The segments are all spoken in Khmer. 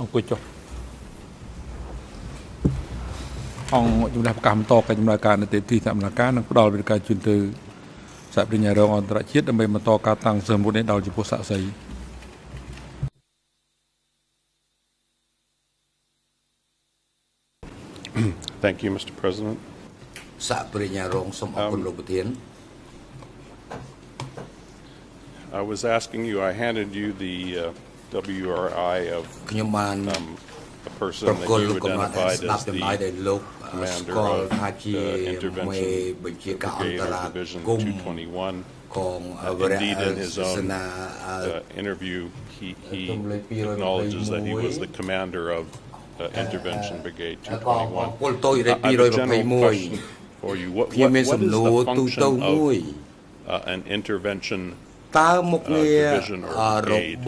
អង្គុយចុះអង្គជំនះប្រកាសបន្តការដំណើរការនីតិវិធីសម្ដែងការនិងផ្ដល់វិធានការជូនទៅសហប្រញ្ញារងអន្តរជាតិដើម្បីបន្តការតាំងសមុទ្រនេះដល់ចំពោះសាក់សី Thank you, Mr. President. សហប្រញ្ញារងសូមអរគុណលោកប្រធាន I was asking you, I handed you the uh, WRI of ខ្ញុំបាន um, a person ប្រ that គល់ you លោកកំណត់ identified ស្ដាប់ as ដំណើរដែល the លោកអឺ commander ស្គាល់ of ថាជា the មេ intervention បញ្ជាការអន្ត brigade រា of Division គមន៍ 221. កងវរៈ Indeed, in his សេ own នាអឺ uh, interview, he, he Tumulay Piro acknowledges that he was Napaimoy. the commander of uh, Intervention Brigade កងពលតូច 221. រេ I have a general 221 question for you. What, ខ្ញុំ what, មាន what សំ is ណួរ the ទូទៅ function មួយ of uh, an intervention តើមុខងារ division or អឺ brigade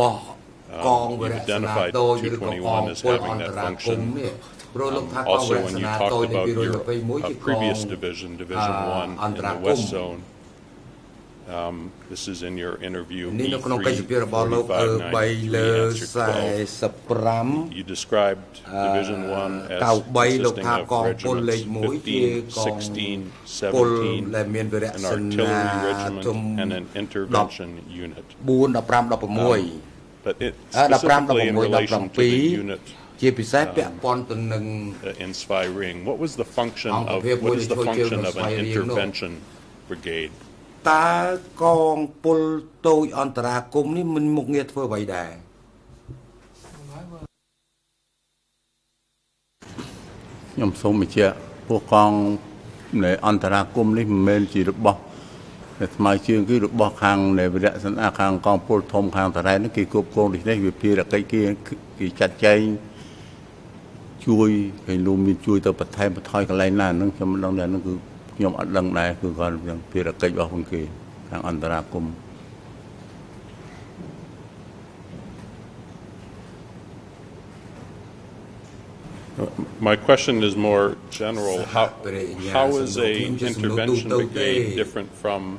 របស់កងវរៈ you've សេនា identified តូចឬក៏កង221 as ពល having អន្ត that រាគម function. នេះព្រោះលោកថាកងវ Also, រៈ when សេ you នា talked តូចនៃ about your 221 uh, ជាកង previous division, Division uh, 1 in Andra the West Kum. Zone, um, this is in your interview, នេះនៅក្នុងកិច្ចសភារបស់លោកអឺ E3 3លើ answer 12. 45 You described Division 1 as 93លោក consisting ថា of កងពលលេខ regiments 1ជាកង 15, ពល 16, ដែលមានវរៈ 17, an សេនា artillery regiment ធំ and an intervention unit. 4 15 16 But it Uh, 15, specifically in 16, relation to the 17. unit ជាពិសេសពាក់ព័ន្ធទៅនឹង uh, in Spy Ring, what was the function Ang of, kapia what po is ni the Choi function Chil of ng an Spy Ring, no? intervention brigade? តើកងពលតូចអន្តរាគមន៍នេះមិនមុខងារធ្វើអ្វីដែរ ខ្ញុំសូមបញ្ជាក់ពួកកងនៃអន្តរាគមន៍នេះមិនមែនជារបស់តែ ស្មៅជើងគឺរបស់ខាងនៃវិរៈសនាខាងកងពលធំខាងតរ៉ែនេះគេគ្រប់គ្រងដូចនេះវាភារកិច្ចគេគេចាត់ចែងជួយគេលោកមានជួយទៅបន្ថែមបន្ថយកន្លែងណាហ្នឹងខ្ញុំមិនដឹងដែរហ្នឹងគឺខ្ញុំអត់ដឹងដែរគឺគាត់ភារកិច្ចរបស់ពួកគេខាងអន្តរាគមន៍ My question is more general. How, how is a intervention brigade different from,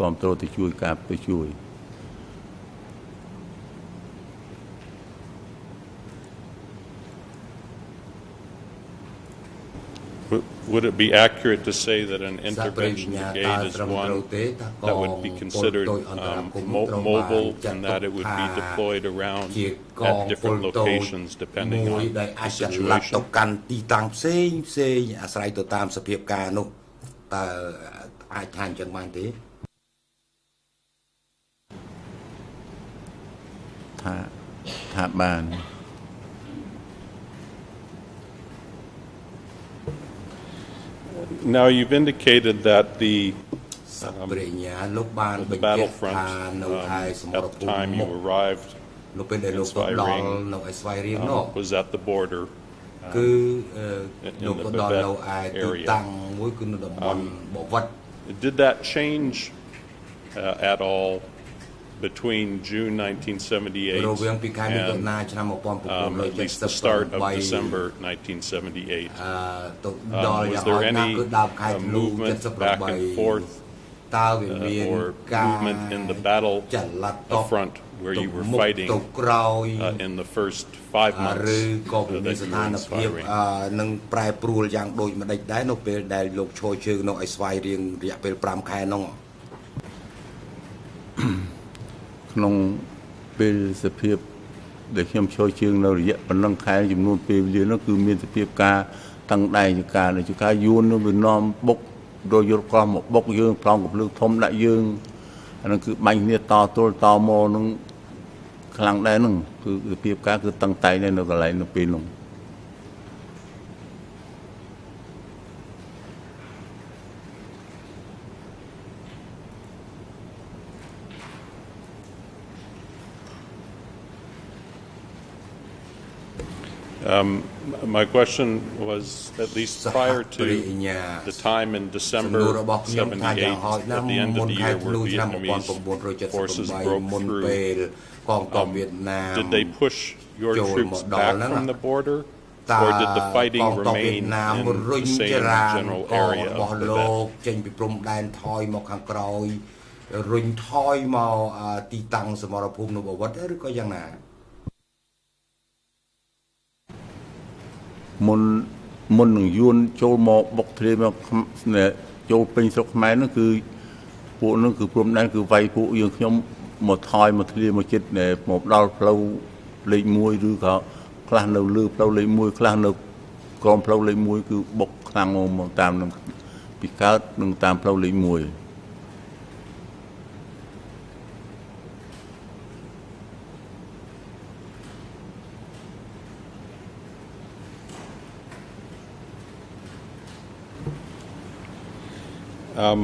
គ្រប់គ្រងទៅជួយការទៅជួយ Would- Would it be accurate to say that an សាស្ត្រីវិ intervention ញ្ញាតើ brigade is ត្រឹមត្រូវ one ទេថាក that ង would be ពល considered តូចអន្តរា um, គមន៍ mo- ត្រូវបាន mobile ចាត់ and ទុក that it would be ថា deployed around ជាក at ងពល different តូច locations depending មួយ on ដែលអា the ចចល័តទៅ situation? កាន់ទីតាំងផ្សេងផ្សេងអាស្រ័យទៅតាមសភាពការនោះតើអាចថាអញ្ចឹងបានទេ ថាថាបាន Now, you've indicated that the សព្រិញ្ញាលោកបាន the បញ្ជាក់ battlefront ថានៅ um, ឯសមរ at the ភូមិ time មុ you ខ arrived នៅពេលដែលលោកទៅ in ដល់ Svay Ring, នៅឯស្វាយរៀងនោះ um, was at the border គឺអឺ in លោក the ទៅដល់នៅឯ Babette ទី area. តាំងមួយគឺនៅតំបន់បវត្ត Did that change uh, at all between June 1978 រវាងពីខែមិថុ and នាឆ្នាំ um, at least the start of 1978 December 1978? អឺទៅ Um, ដល់ was យ៉ាង there ហោចណាស់ any គឺដើមខែ uh, ធ្នូ movement back and 78 forth តើវាមាន uh, or ការ movement in the battle ចល័តត front where you were ទៅមុខ fighting ទៅក្រោយ uh, in the first five ឬ months ក៏ uh, មាន that ស្ you ថា were ន in ភាព Spy Ring? អឺនឹងប្រែប្រួលយ៉ាងដូចម្ដេចដែរនៅពេលដែលលោកឈរជើងនៅឯស្វាយរៀងរយៈពេល5ខែហ្នឹ ក្នុងពេលសភាពដែលខ្ញុំចូលជើងនៅរយៈប៉ុណ្ណឹងខែចំនួនពេលវេលានោះគឺមានសភាពការតឹងដែងជាការដែលជាការយួននោះវានាំបុកដោយយល់កោះមកបុកយើងប្រងកំភ្លើងធំដាក់យើងអាហ្នឹងគឺបាញ់គ្នាតទល់តមកនឹងខ្លាំងដែរហ្នឹងគឺសភាពការគឺតឹងតែងដែរនៅកន្លែងនៅពេលនោះ Um, Um, my question was at least prior to the time in December 78, at the end of the year where Vietnamese forces broke through, um, did they push your troops back from the border? Or did the fighting remain in the same general area of the ចេញពីព្រំដែនថយមកខាងក្រោយរុញថយមកទីតាំងសមរភូមិនៅបវត្តឬក៏យ៉ាងណា មុនមុននឹងយួនចូលមកបុកធ្លាមកចូលពេញស្រុកខ្មែរនោះគឺពួកនោះគឺព្រំដែនគឺវាយពួកយើងខ្ញុំមកថយមកធ្លាមកចិត្តមកដល់ផ្លូវលេខ1ឬក៏ខ្លះនៅលើផ្លូវលេខ1ខ្លះនៅក្រមផ្លូវលេខ1គឺបុកខ្លាំងមកតាមនឹងពីកើតនឹងតាមផ្លូវលេខ1 Um,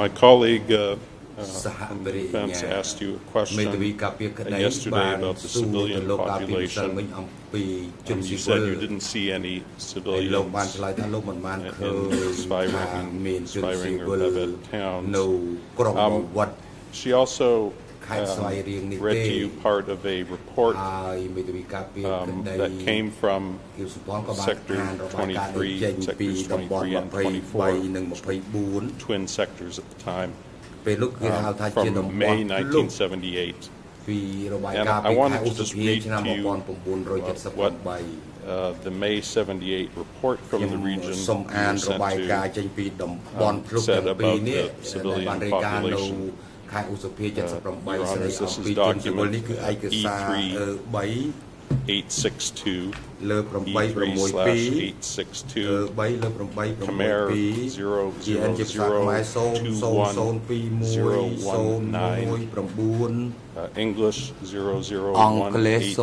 My colleague uh, uh, from defense asked you a question yesterday about the civilian population. and you said you didn't see any civilians. ឆ្លើយថាលោកមិនបានឃើញ in ថា spying មានជនស៊ី or Um, She also um, read to you part of a report um, that came from Sector 23, Sectors 23 and 24, twin sectors at the time, um, from May 1978. And I wanted to just read to you what uh, the May 78 report from the region sent to, um, said about the civilian population ខែឧសភា78ស្ដីអំពីជនជីវិតនេះគឺឯកសារ3 862 លើ862 3លើ862ជាជាភាសាខ្មែរ0021 English 0018អង់គ្លេស0018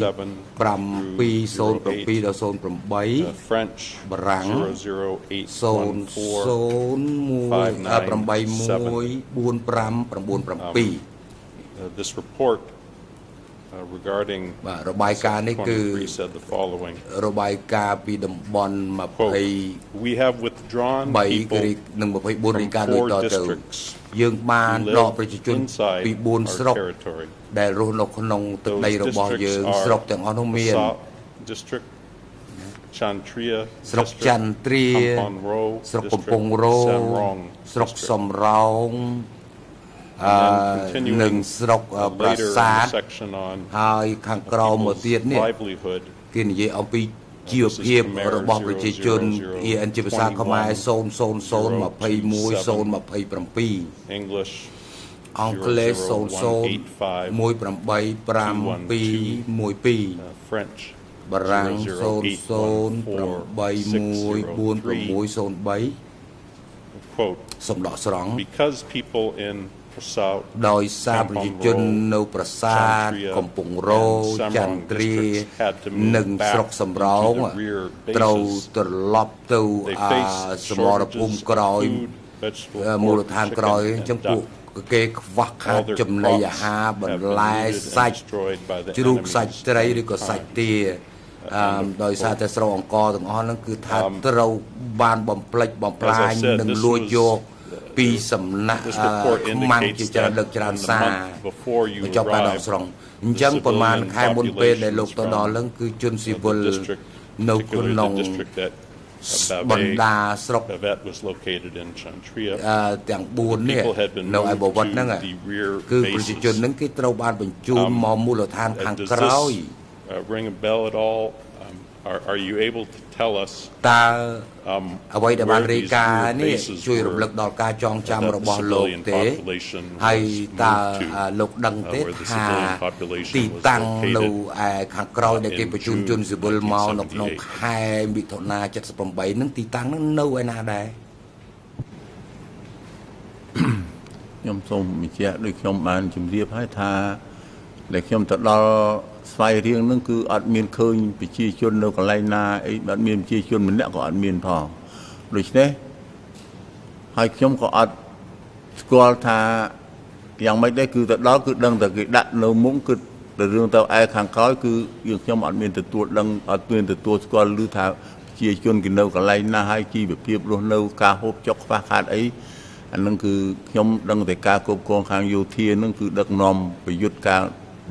707ដល់08 French បារាំង00814597 This report uh, regarding បាទរបាយការណ៍នេះគឺ said the following របាយការណ៍ពីតំបន់20 We have withdrawn people នឹង24រាយការណ៍ដូចតទៅយើងបានដកប្រជាជនពី4ស្រុកដែលរស់នៅក្នុងទឹកដីរបស់យើងស្រុកទាំងអស់នោះមាន district Chantria ស្រុកចន្ទ្រាស្រុកកំពង់រោស្រុកសំរោង នឹងស្រុកប្រាសាទហើយខាងក្រោមមកទៀតនេះគេនិយាយអំពីជីវភាពរបស់ប្រជាជន EN ជាភាសាខ្មែរ0021 027អង់គ្លេស00185712 French បារាំង00814603 quote សំដកស្រង់ because people in ដោយសារប្រជាជននៅប្រាសាទកំពង់រោចន្ទ្រានិងស្រុកសំរោងត្រូវត្រឡប់ទៅសមរភូមិក្រោយមូលដ្ឋានក្រោយអញ្ចឹងពួកគេខ្វះខាតចំណីអាហារបន្លែសាច់ជ្រូកសាច់ត្រីឬក៏សាច់ទាអឺដោយសារតែស្រូវអង្គទាំងអស់ហ្នឹងគឺថាត្រូវបានបំផ្លិចបំផ្លាញនិងលួចយក ពីសំណាក់ខ្មាំងជាច្រើនលើកច្រើនសារបញ្ចប់ការដកស្រង់អញ្ចឹងប្រហែលខែមុនពេលដែលលោកទៅដល់នឹងគឺជនស៊ីវិលនៅក្នុងបណ្ដាស្រុកទាំង4នេះនៅឯបវត្តហ្នឹងគឺប្រជាជនហ្នឹងគេត្រូវបានបញ្ជូនមកមូលដ្ឋានខាងក្រោយ ring a bell at all are are you able to tell us តើអ្វីដែលបានរាយការណ៍នេះជួយរំលឹកដល់ការចងចាំរបស់លោកទេហើយតើលោកដឹងទេថាទីតាំងនៅឯខាងក្រោយដែលគេបញ្ជូនជនស៊ីវិលមកនៅក្នុងខែមិថុនា78នឹងទីតាំងនឹងនៅឯណាដែរខ្ញុំសូមបញ្ជាក់ដូចខ្ញុំបានជម្រាបហើយថាដែលខ្ញុំទៅដល់ ស្វ័យរៀងនឹងគឺអត់មានឃើញប្រជាជននៅកន្លែងណាអីអត់មានប្រជាជនម្នាក់ក៏អត់មានផងដូច្នេះហើយខ្ញុំក៏អត់ស្គាល់ថាយ៉ាងម៉េចដែរគឺទៅដល់គឺដឹងតែគេដាក់នៅមុខគឺតែរឿងទៅឯខាងក្រោយគឺយើងខ្ញុំអត់មានទទួលដឹងអត់មានទទួលស្គាល់ឬថាជាជនគេនៅកន្លែងណាហើយជីវភាពរស់នៅការហូបចុកខ្វះខាតអីអានឹងគឺខ្ញុំដឹងតែការគ្រប់គ្រងខាងយោធានឹងគឺដឹកនាំប្រយុទ្ធការ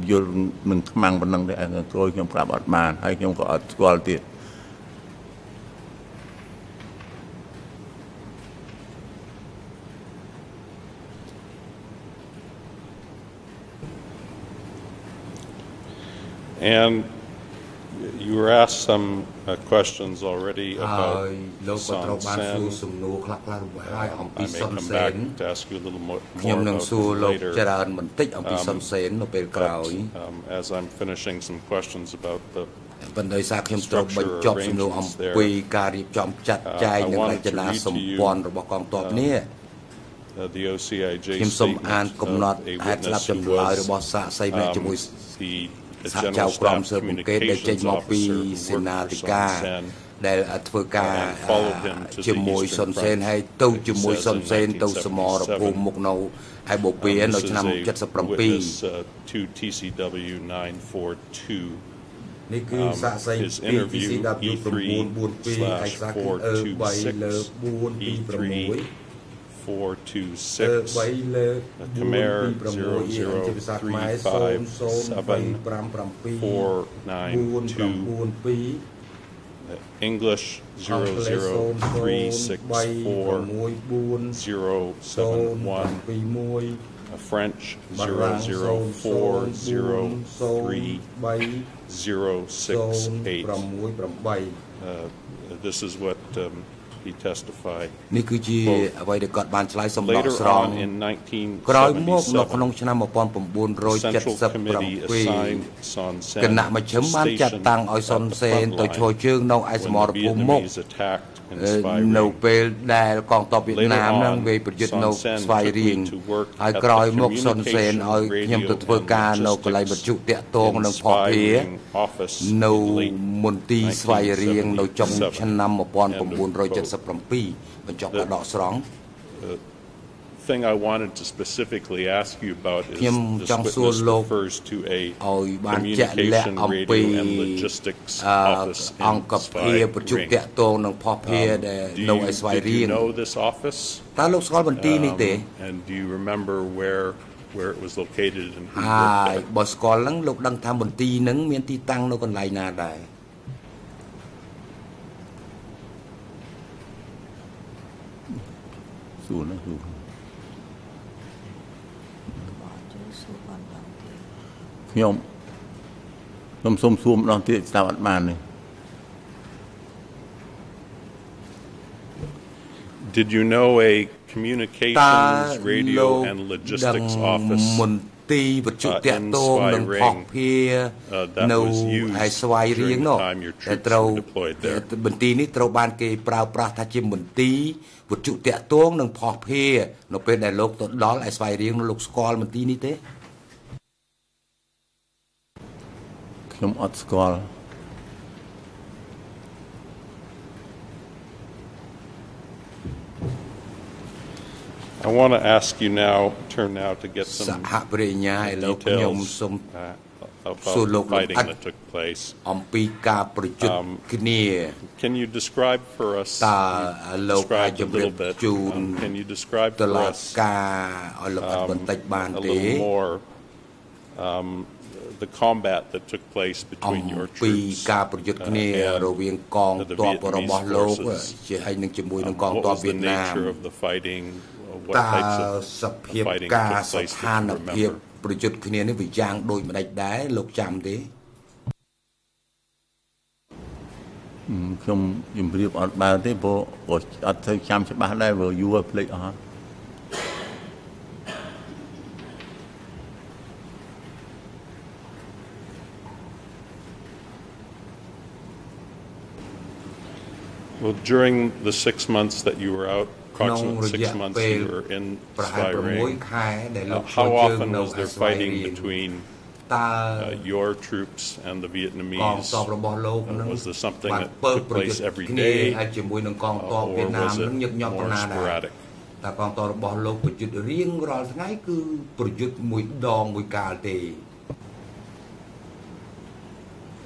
យល់នឹងខ្មាំងប៉ុណ្ណឹងទេឯងក្រោយខ្ញុំប្រាប់អត់បានហើយខ្ញុំក៏អត់ស្គាល់ទៀត And you were asked some uh, questions already about Son Sen. I may come back to ask you a little more, more about them later. Um, but, um, as I'm finishing some questions about the ប៉ុន្តែសារខ្ញុំត្រូវបញ្ចប់សំណួរអំពីការរៀបចំចាត់ចែងនិងរចនាសម្ព័ន្ធរបស់កងទ័ពនេះ the OCIJ ខ្ញុំសូមអានកំណត់ហេតុស្ដាប់ចម្លើយរបស់សាកសីម្នាក់ជាមួយ សហចៅក្រមស៊ើបអង្កេតដែលចេញមកពីសេនាធិការដែលធ្វើការជាមួយសុនសេនហើយទៅជាមួយសុនសេនទៅសមរភូមិមុខនៅឯបូព៌ានៅឆ្នាំ77នេះគឺសាក់សីពី TCW 942ឯកសារគឺអឺ3លើ426 426 Khmer 00357492 English 00364 French 00403 Uh, this is what um, he testified នេះគឺជាអ្វីដែលគាត់បានឆ្លើយសំដកស្រង់ក្រោយមកនៅក្នុងឆ្នាំ1977គណៈមជ្ឈិមបានចាត់តាំងឲ្យសុនសេនទៅឈរជើងនៅឯសមរភូមិមុខ នៅពេលដែលកងទ័ពវៀតណាមនឹងវាយប្រយុទ្ធនៅស្វាយរៀងហើយក្រោយមកសុនសេនឲ្យខ្ញុំទៅធ្វើការនៅកន្លែងបច្ចុតាក់ទងនឹងផកភានៅមន្ទីរស្វាយរៀងនៅចុងឆ្នាំ1977បញ្ចប់ការដកស្រង់ thing I wanted to specifically ask you about is this witness refers to a communication radio and logistics office in អង្គភាពប្រជុំតាក់ទងនឹងផុសភាដែលនៅឯស្វាយរៀង Do you know this office តើលោកស្គាល់មន្ទីរនេះទេ And do you remember where where it was located and who ហើយបើស្គាល់ហ្នឹងលោកដឹងថាមន្ទីរហ្នឹងមានទីតាំងនៅកន្លែងណាដែរសួ ខ្ញុំខ្ញុំសុំសួរម្ដងទៀតស្ដាប់អត់បានទេ Did you know a communications radio and logistics office មន្ទីរវិទ្យុតាក់ទងនឹងផុសភានៅឯស្វាយរៀងនោះតែត្រូវមន្ទីរនេះត្រូវបានគេប្រើប្រាស់ថាជាមន្ទីរវិទ្យុតាក់ទងនឹងផុសភានៅពេលដែលលោកទៅដល់ឯស្វាយរៀងលោកស្គាល់មន្ទីរនេះទេ ខ្ញុំអត់ស្គាល់ I want to ask you now, turn now to get some សហប្រញ្ញាឥឡូវខ្ញុំសូម about the fighting that took place អំពីការប្រយុទ្ធគ្នា Can you describe for us តើលោកអាចជម្រាបជូន Can you describe ត for ឡា us ការឲ្យលោកបន្តិចបាន a ទេ little more um, the combat that took place អំ between your ពី troops ការប្រយុទ្ធគ្នារវាងកងទ័ពរបស់លោកជាហើយនឹងជាមួយនឹងកង What ទ័ព was វៀ the តណាម nature of the fighting តើ what types of សភាព fighting ការ took ស្ place ថា that ន you ភាព remember ប្រយុទ្ធគ្នានេះវាយ៉ាងដូចម្ដេចដែរលោកចាំទេខ្ញុំជំរាបអត់បានទេព្រោះអត់ទៅចាំច្បាស់ដែរព្រោះយូរហើយភ្លេចអស់ Well, during the six months that you were out, ក្នុង approximately រ six យៈ months ពេល you were in ប្រហែល Svay 6ខែដែលលោ uh, ក how ចូលជើង often នៅ was ឯ there ស្វាយ fighting រៀង between តើ uh, your troops and the កង Vietnamese? ទ័ពរបស់លោកនឹង Was this something បាន that ពើ took ប្រយុទ្ធ place every គ្នា day, ហើយជាមួយនឹងកងទ័ព uh, វៀ or តណាម was នឹងញឹកញាប់ it ប៉ុណ្ more ណាដែរ sporadic? តើកងទ័ពរបស់លោកប្រយុទ្ធរៀងរាល់ថ្ងៃគឺប្រយុទ្ធមួយដងមួយកាលទេ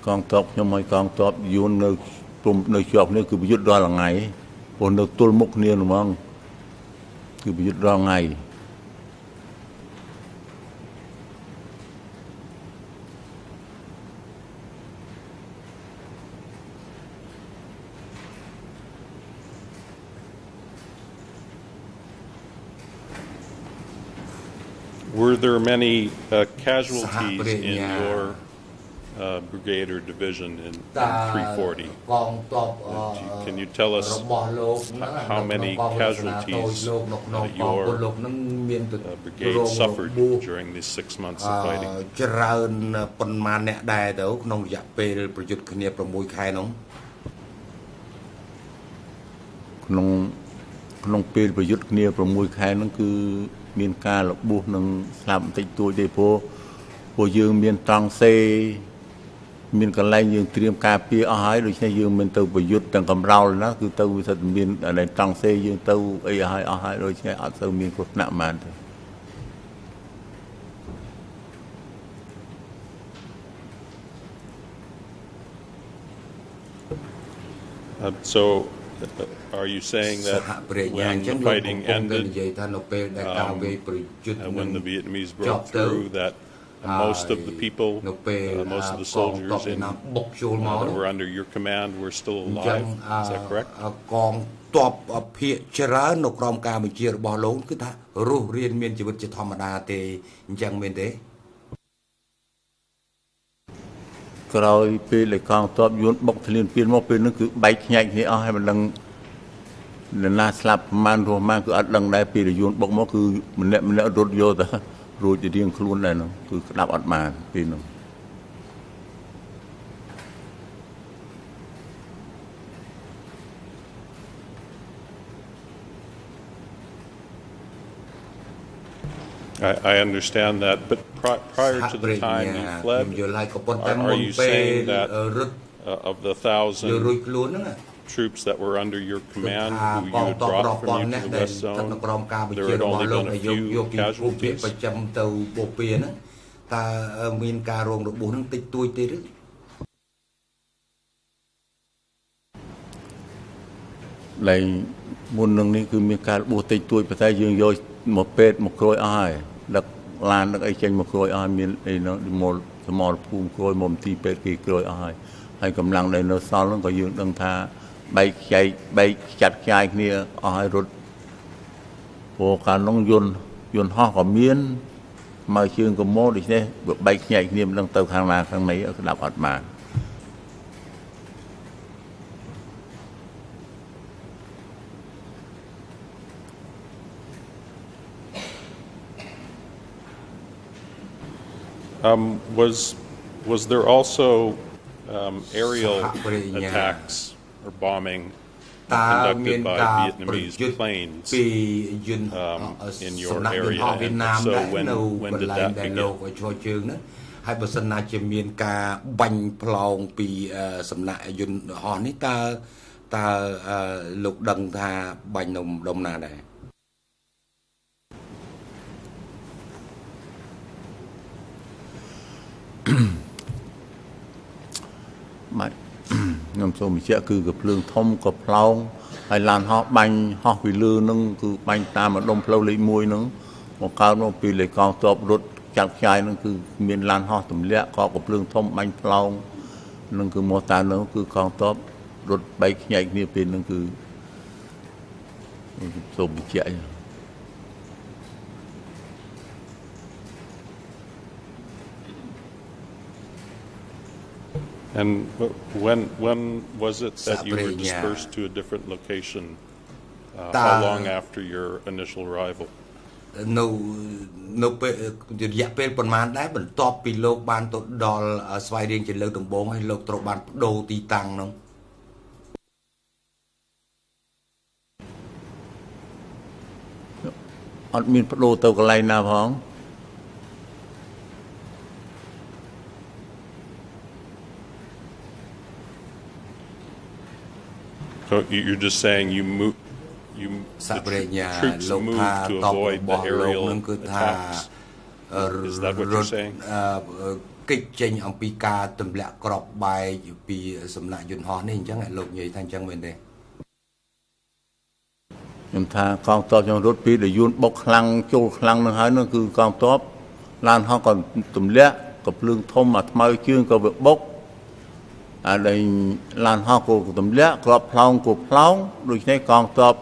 កងទ័ពខ្ញុំឲ្យកងទ័ពយួននៅ ព្រំនៅជាប់នេះគឺប្រយុទ្ធរាល់ថ្ងៃព្រោះនៅទល់មុខគ្នាហ្មងគឺប្រយុទ្ធរាល់ថ្ងៃ Were there many uh, casualties in your uh, brigade or division in, in 340? Uh, can you tell us how many casualties uh, your uh, brigade suffered during these six months of fighting? ច្រើនប៉ុន្មានអ្នកដែរទៅក្នុងរយៈពេលប្រយុទ្ធគ្នា6ខែនោះក្នុងក្នុងពេលប្រយុទ្ធគ្នា6ខែហ្នឹងគឺមានការរបួសនិងស្លាប់បន្តិចតួចទេព្រោះព្រោះយើងមានត្រង់សេ មានកន្លែងយើងត្រៀមការពារអស់ហើយដូច្នេះយើងមិនទៅប្រយុទ្ធទាំងកំរោលណាគឺទៅវាសិតមានត្រង់សេយើងទៅអីឲ្យអស់ហើយដូច្នេះអត់ទៅមានគ្រោះថ្នាក់ប៉ុន្មានទេ so Are you saying that when the fighting ended, um, when the Vietnamese broke through, that most of the people, uh, most of the soldiers in, uh, that were under your command were still alive? Is that correct? កងទ័ពភាគច្រើននៅក្រោមការបញ្ជារបស់លោកគឺថារស់រៀនមានជីវិតជាធម្មតាទេអញ្ចឹងមែនទេក្រោយពេលដែលកងទ័ពយួនបុកធ្លានពៀនមកពេលនោះគឺបែកខ្ញាច់គ្នាអស់ហើយមិនដឹងនរណាស្លាប់ប្រហែលរស់ម៉ានគឺអត់ដឹងដែរពីរយួនបុកមកគឺម្នាក់ម្នាក់រត់យកទៅ រួចទៅរៀងខ្លួនដែរនោះគឺស្ដាប់អត់បានពេលនោះ I, I understand that, but pri prior to the time you fled, are, are you saying that uh, of the thousand troops that were under your command who you had brought from you to the West Zone, there had only been a few casualties? ប្រចាំទៅបូព៌ាហ្នឹងតើមានការរងរបួសហ្នឹងតិចតួចទេឬលែងមុននឹងនេះគឺមានការរបួសតិចតួចប៉ុន្តែយើងយកមកពេទ្យមកក្រួយអស់ហើយដឹកឡានដឹកអីចេញមកក្រួយអស់មានអីនៅមកសមរភូមិក្រួយមកមន្ទីរពេទ្យគេក្រួយអស់ហើយហើយកម្លាំងដែលនៅសល់ហ្នឹងក៏យើងដឹងថា បែកខ្ចែកបែកចាត់ខ្ចាយគ្នាអស់ឲ្យរត់ព្រោះកាលនោះយន្តយន្តហោះក៏មានមកជើងកម៉ូដូច្នេះវាបែកខ្ញែកគ្នាមិនដឹងទៅខាងណាខាងណីស្ដាប់អត់បានអឺ was was there also um, aerial attacks or bombing conducted by Vietnamese planes um, in your area? And so when, when did that begin? ហើយបើសិនណាជាមានការបាញ់ផ្លោងពីសំណាក់យន្តហោះនេះតើតើលោកដឹងថាបាញ់នៅដុំណាដែរម៉េច ខ្ញុំសូមបញ្ជាក់គឺកំភ្លើងធំក៏ផ្លោងហើយឡានហោះបាញ់ហោះពីលើនឹងគឺបាញ់តាមម្ដុំផ្លូវលេខ1ហ្នឹងមកកើតមកពីលេខកងទ័ពរត់ចាត់ខ្ចាយហ្នឹងគឺមានឡានហោះទម្លាក់ក៏កំភ្លើងធំបាញ់ផ្លោងនឹងគឺមកតាមនោះគឺកងទ័ពរត់បែកខ្ញែកគ្នាពេលហ្នឹងគឺសូមបញ្ជាក់ And when when was it that you were dispersed to a different location? Uh, how long after your initial arrival? នៅនៅពេលរយៈពេលប្រហែលដែរបន្ទាប់ពីលោកបានទៅដល់ស្វាយរៀងជាលើកដំបូងហើយលោកត្រូវបានបដូរទីតាំងនោះអត់មានបដូរទៅកន្លែងណាផង So you're just saying you move you the troops move to avoid the aerial attacks. Is that what you're saying? កិច្ចចេញអំពីការទម្លាក់ក្របបែកពីសំណាក់យន្តហោះនេះអញ្ចឹងលោកនិយាយថាអញ្ចឹងមែនទេខ្ញុំថាកងទ័ពខ្ញុំរត់ពីដែលយួនបុកខ្លាំងចូលខ្លាំងនឹងហើយនោះគឺកងទ័ពឡានហោះក៏ទម្លាក់ក៏ភ្លើងធំអាថ្មើជើងក៏វាបុកអា ដែលឡានហោះក៏ទម្លាក់ក្របផ្លោងក៏ផ្លោងដូច្នេះកងទ័ព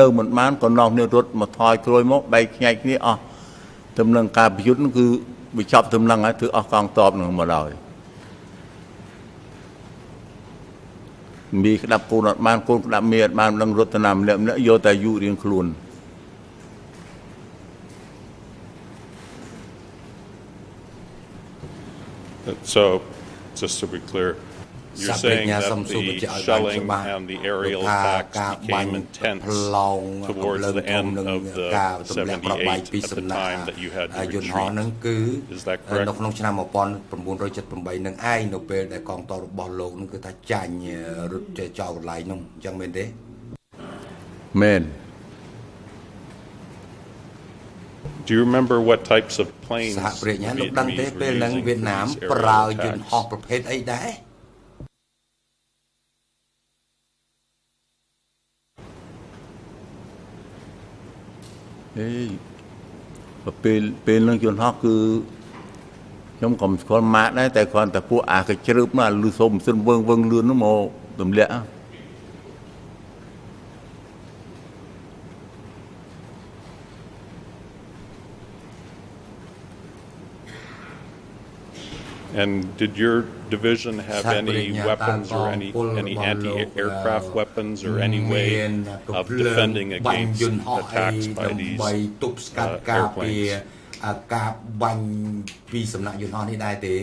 នៅមិនបានក៏នាំគ្នារត់មកថយក្រួយមកបែកខ្ញាច់គ្នាអស់ទំនឹងការប្រយុទ្ធនោះគឺវាចាប់ទំនឹងហើយធ្វើអស់កងទ័ពនឹងមកដល់មីក្តាប់កូនអត់បានកូនក្តាប់មីអត់បានដឹងរត់ទៅណាម្នាក់ម្នាក់យកតែយូររៀងខ្លួន So just to be clear You're saying that the shelling and the aerial attacks became intense towards the end of the 78 at the time that you had to retreat. Is that correct? នៅក្នុងឆ្នាំ1978នឹងឯងនៅពេលដែលកងទ័ពរបស់លោកនឹងគឺថាចាញ់រត់ចោលកន្លែងនោះអញ្ចឹងមែនទេមែន Do you remember what types of planes សហប្រញ្ញាលោកដឹងទេពេលហ្នឹងវៀតណាមប្រើយន្តហោះប្រភេទអីដែរ អេពេលពេលនឹងយន្តហោះគឺខ្ញុំក៏មិនស្គាល់ម៉ាកដែរតែគ្រាន់តែពួកអាកជ្រើបមកលឺសូមមិនសិនវឹងវឹងលឿននោះមកទម្លាក់ And did your division have any weapons or any any anti-aircraft weapons or any way of defending against attacks by these uh, airplanes? ការបាញ់ពីសំណាក់យន្តហោះនេះដែរទេ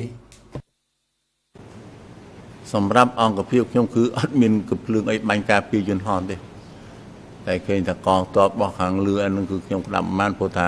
សម្រាប់អង្គភាពខ្ញុំគឺអត់មានកំភ្លើងអីបាញ់ការពារយន្តហោះទេតែឃើញថាកងទ័ពរបស់ខាងលឺអានឹងគឺខ្ញុំក្តាប់មិនបានព្រោះថា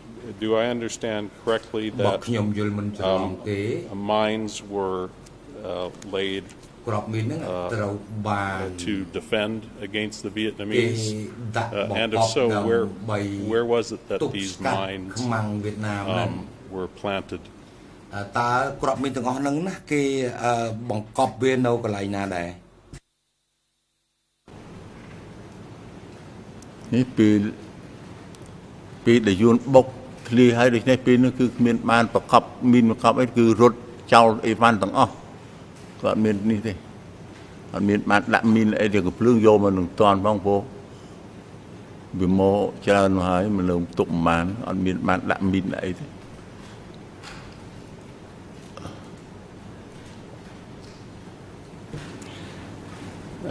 do I understand correctly that um, mines were uh, laid uh, to defend against the Vietnamese? Uh, and if so, where, where was it that these mines um, were planted? តើក្របមីនទាំងអស់ហ្នឹងណាគេបង្កប់វានៅកន្លែងណាដែរ នេះពេលពេលដែលយួនបុក ធ្លាហើយដូច្នេះពេលនោះគឺគ្មានបានប្រកបមានប្រកបអីគឺរត់ចោលអីវ៉ាន់ទាំងអស់គាត់មាននេះទេអត់មានបានដាក់មីនអីទៅកំភ្លើងយកមកនឹងតន់ផងពោវាមកច្រើនហើយមិនលើទុកប្រហែលអត់មានបានដាក់មីនអីទេ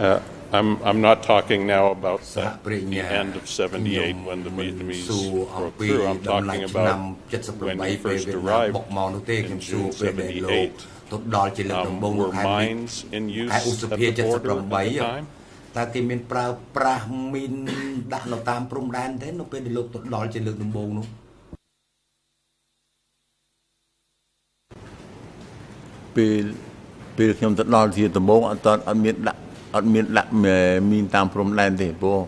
Uh, I'm, I'm not talking now about the, the end of 78 when the Vietnamese broke through. I'm talking about when you first arrived in June 78. Um, were mines in use at the border at the time? តើគេមានប្រើប្រាស់មីនដាក់នៅតាមព្រំដែនទេនៅពេលដែលលោកទៅដល់ជាលើកដំបូងនោះពេលពេលខ្ញុំទៅដល់ជាដំបូងអត់អត់មានដាក់ អត់មានដាក់មានតាមព្រំដែនទេព្រោះ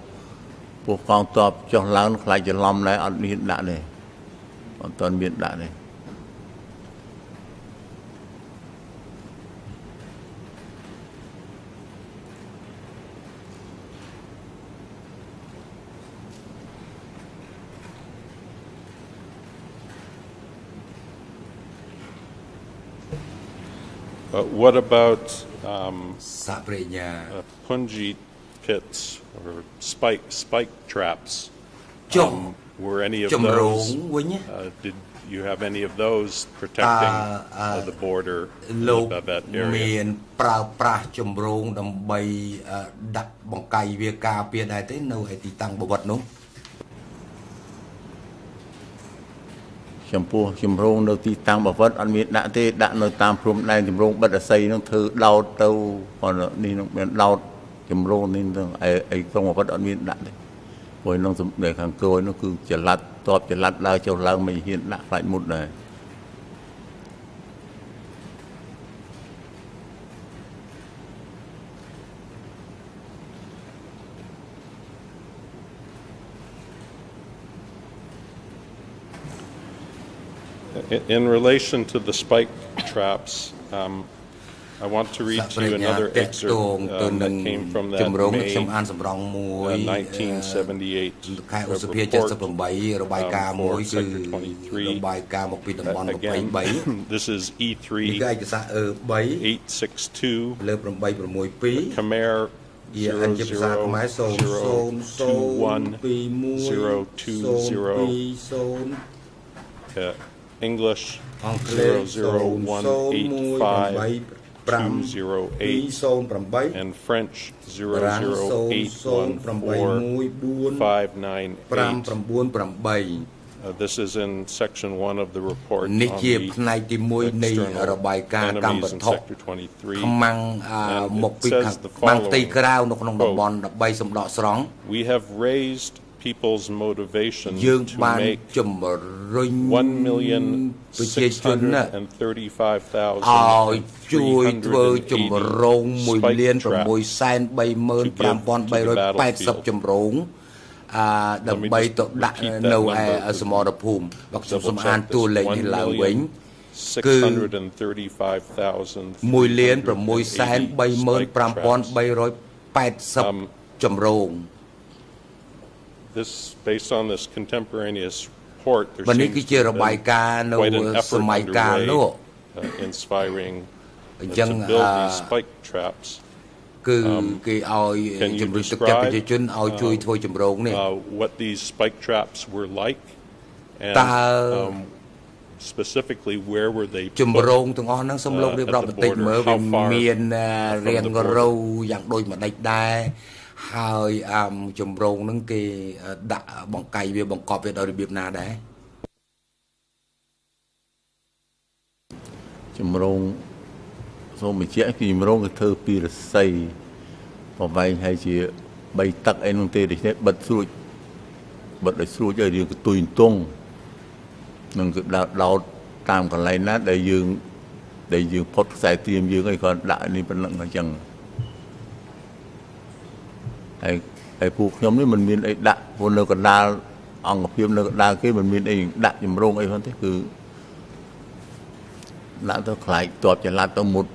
ពួកកងទ័ពចុះឡើងខ្លាចច្រឡំដែរអត់មានដាក់ទេអត់ទាន់មានដាក់ទេ Uh, what about um, uh, punji pits or spike spike traps? Um, were any of those? Uh, did you have any of those protecting uh, the border in the Babet area? មានប្រើប្រាស់ជំរងដើម្បីដាក់បង្កាយវាការពារដែរទេនៅឯទីតាំងបវត្តនោះ ចំពោះជំរងនៅទីតាំងបវត្តអត់មានដាក់ទេដាក់នៅតាមព្រំដែនជំរងបិទអស័យនឹងធ្វើដោតទៅគាត់នេះនឹងមានដោតជំរងនេះទៅអីក្រុងបវត្តអត់មានដាក់ទេព្រោះក្នុងនៅខាងក្រោយនោះគឺចល័តតបចល័តឡើងចុះឡើងមិនហ៊ានដាក់ខ្លាច់មុតដែរ In relation to the spike traps, um, I want to read to you another excerpt um, that came from that May uh, 1978 report um, for Sector 23. Uh, again, this is E3 862 Khmer 0021 uh, English 00185 and French 0081459 Uh, this is in section 1 of the report នេះជាផ្នែកទី1នៃរបាយការណ៍កម្មវត្ថុខ្មាំងមកពីខាងខ្មាំងផ្ទៃក្រៅនៅក្នុងតំបន់13សំដកស្រង់ We have raised people's motivation យើង to បាន make ជំរុញ1 million ប្រជាជនណា635,000ឲ្យជួយធ្វើជំរង1លាន6សែន35,380ជំរងអាដើម្បីទៅដាក់នៅឯសមរភូមិបើខ្ញុំសូមអានតួលេខនេះឡើងវិញគឺ635,000 1លាន6សែន35,380ជំរង This based on this contemporaneous report there បើនេះ seems គឺជារ to បាយ have ការណ៍នៅ quite an ស effort มัយកាល underway នោះ uh, inspiring អ uh, ញ្ចឹង to build អា these spike traps គឺគេឲ្យ can you ជំរុញទឹកចិត្ត describe, ប្រជាជនឲ្យជួយធ្វើជំរងនេះ uh, what these spike traps were like and តើ um, specifically where were they ជំ put? រងទាំងអស់ហ្នឹងសូមលោក uh, រៀប at រាប់ the បន្តិច border? មើល How វា far មានអា from រៀង the border? រៅយ៉ាងដូចម្ដេចដែរ ហើយអាមជំរងហ្នឹងគេដាក់បង្កាយវាបង្កប់វាដោយរបៀបណាដែរជំរងសូមបញ្ជាក់គឺជំរងគឺធ្វើពីរស័យប្រវែងហើយជា3ទឹកអីនោះទេដូច្នេះបិទស្រួចបិទឲ្យស្រួចឲ្យយើងកទុយទងនឹងគឺដោតដោតតាមកន្លែងណាដែលយើងដែលយើងផុតខ្សែត្រៀមយើងអីគាត់ដាក់នេះប៉ុណ្ណឹងអញ្ចឹង ហើយហើយពួកខ្ញុំនេះមិនមានអីដាក់ព្រោះនៅកណ្ដាលអង្គភាពនៅកណ្ដាលគេមិនមានអីដាក់ជំរងអីផងទេគឺដាក់ទៅខ្លាយតបចល័តទៅមុត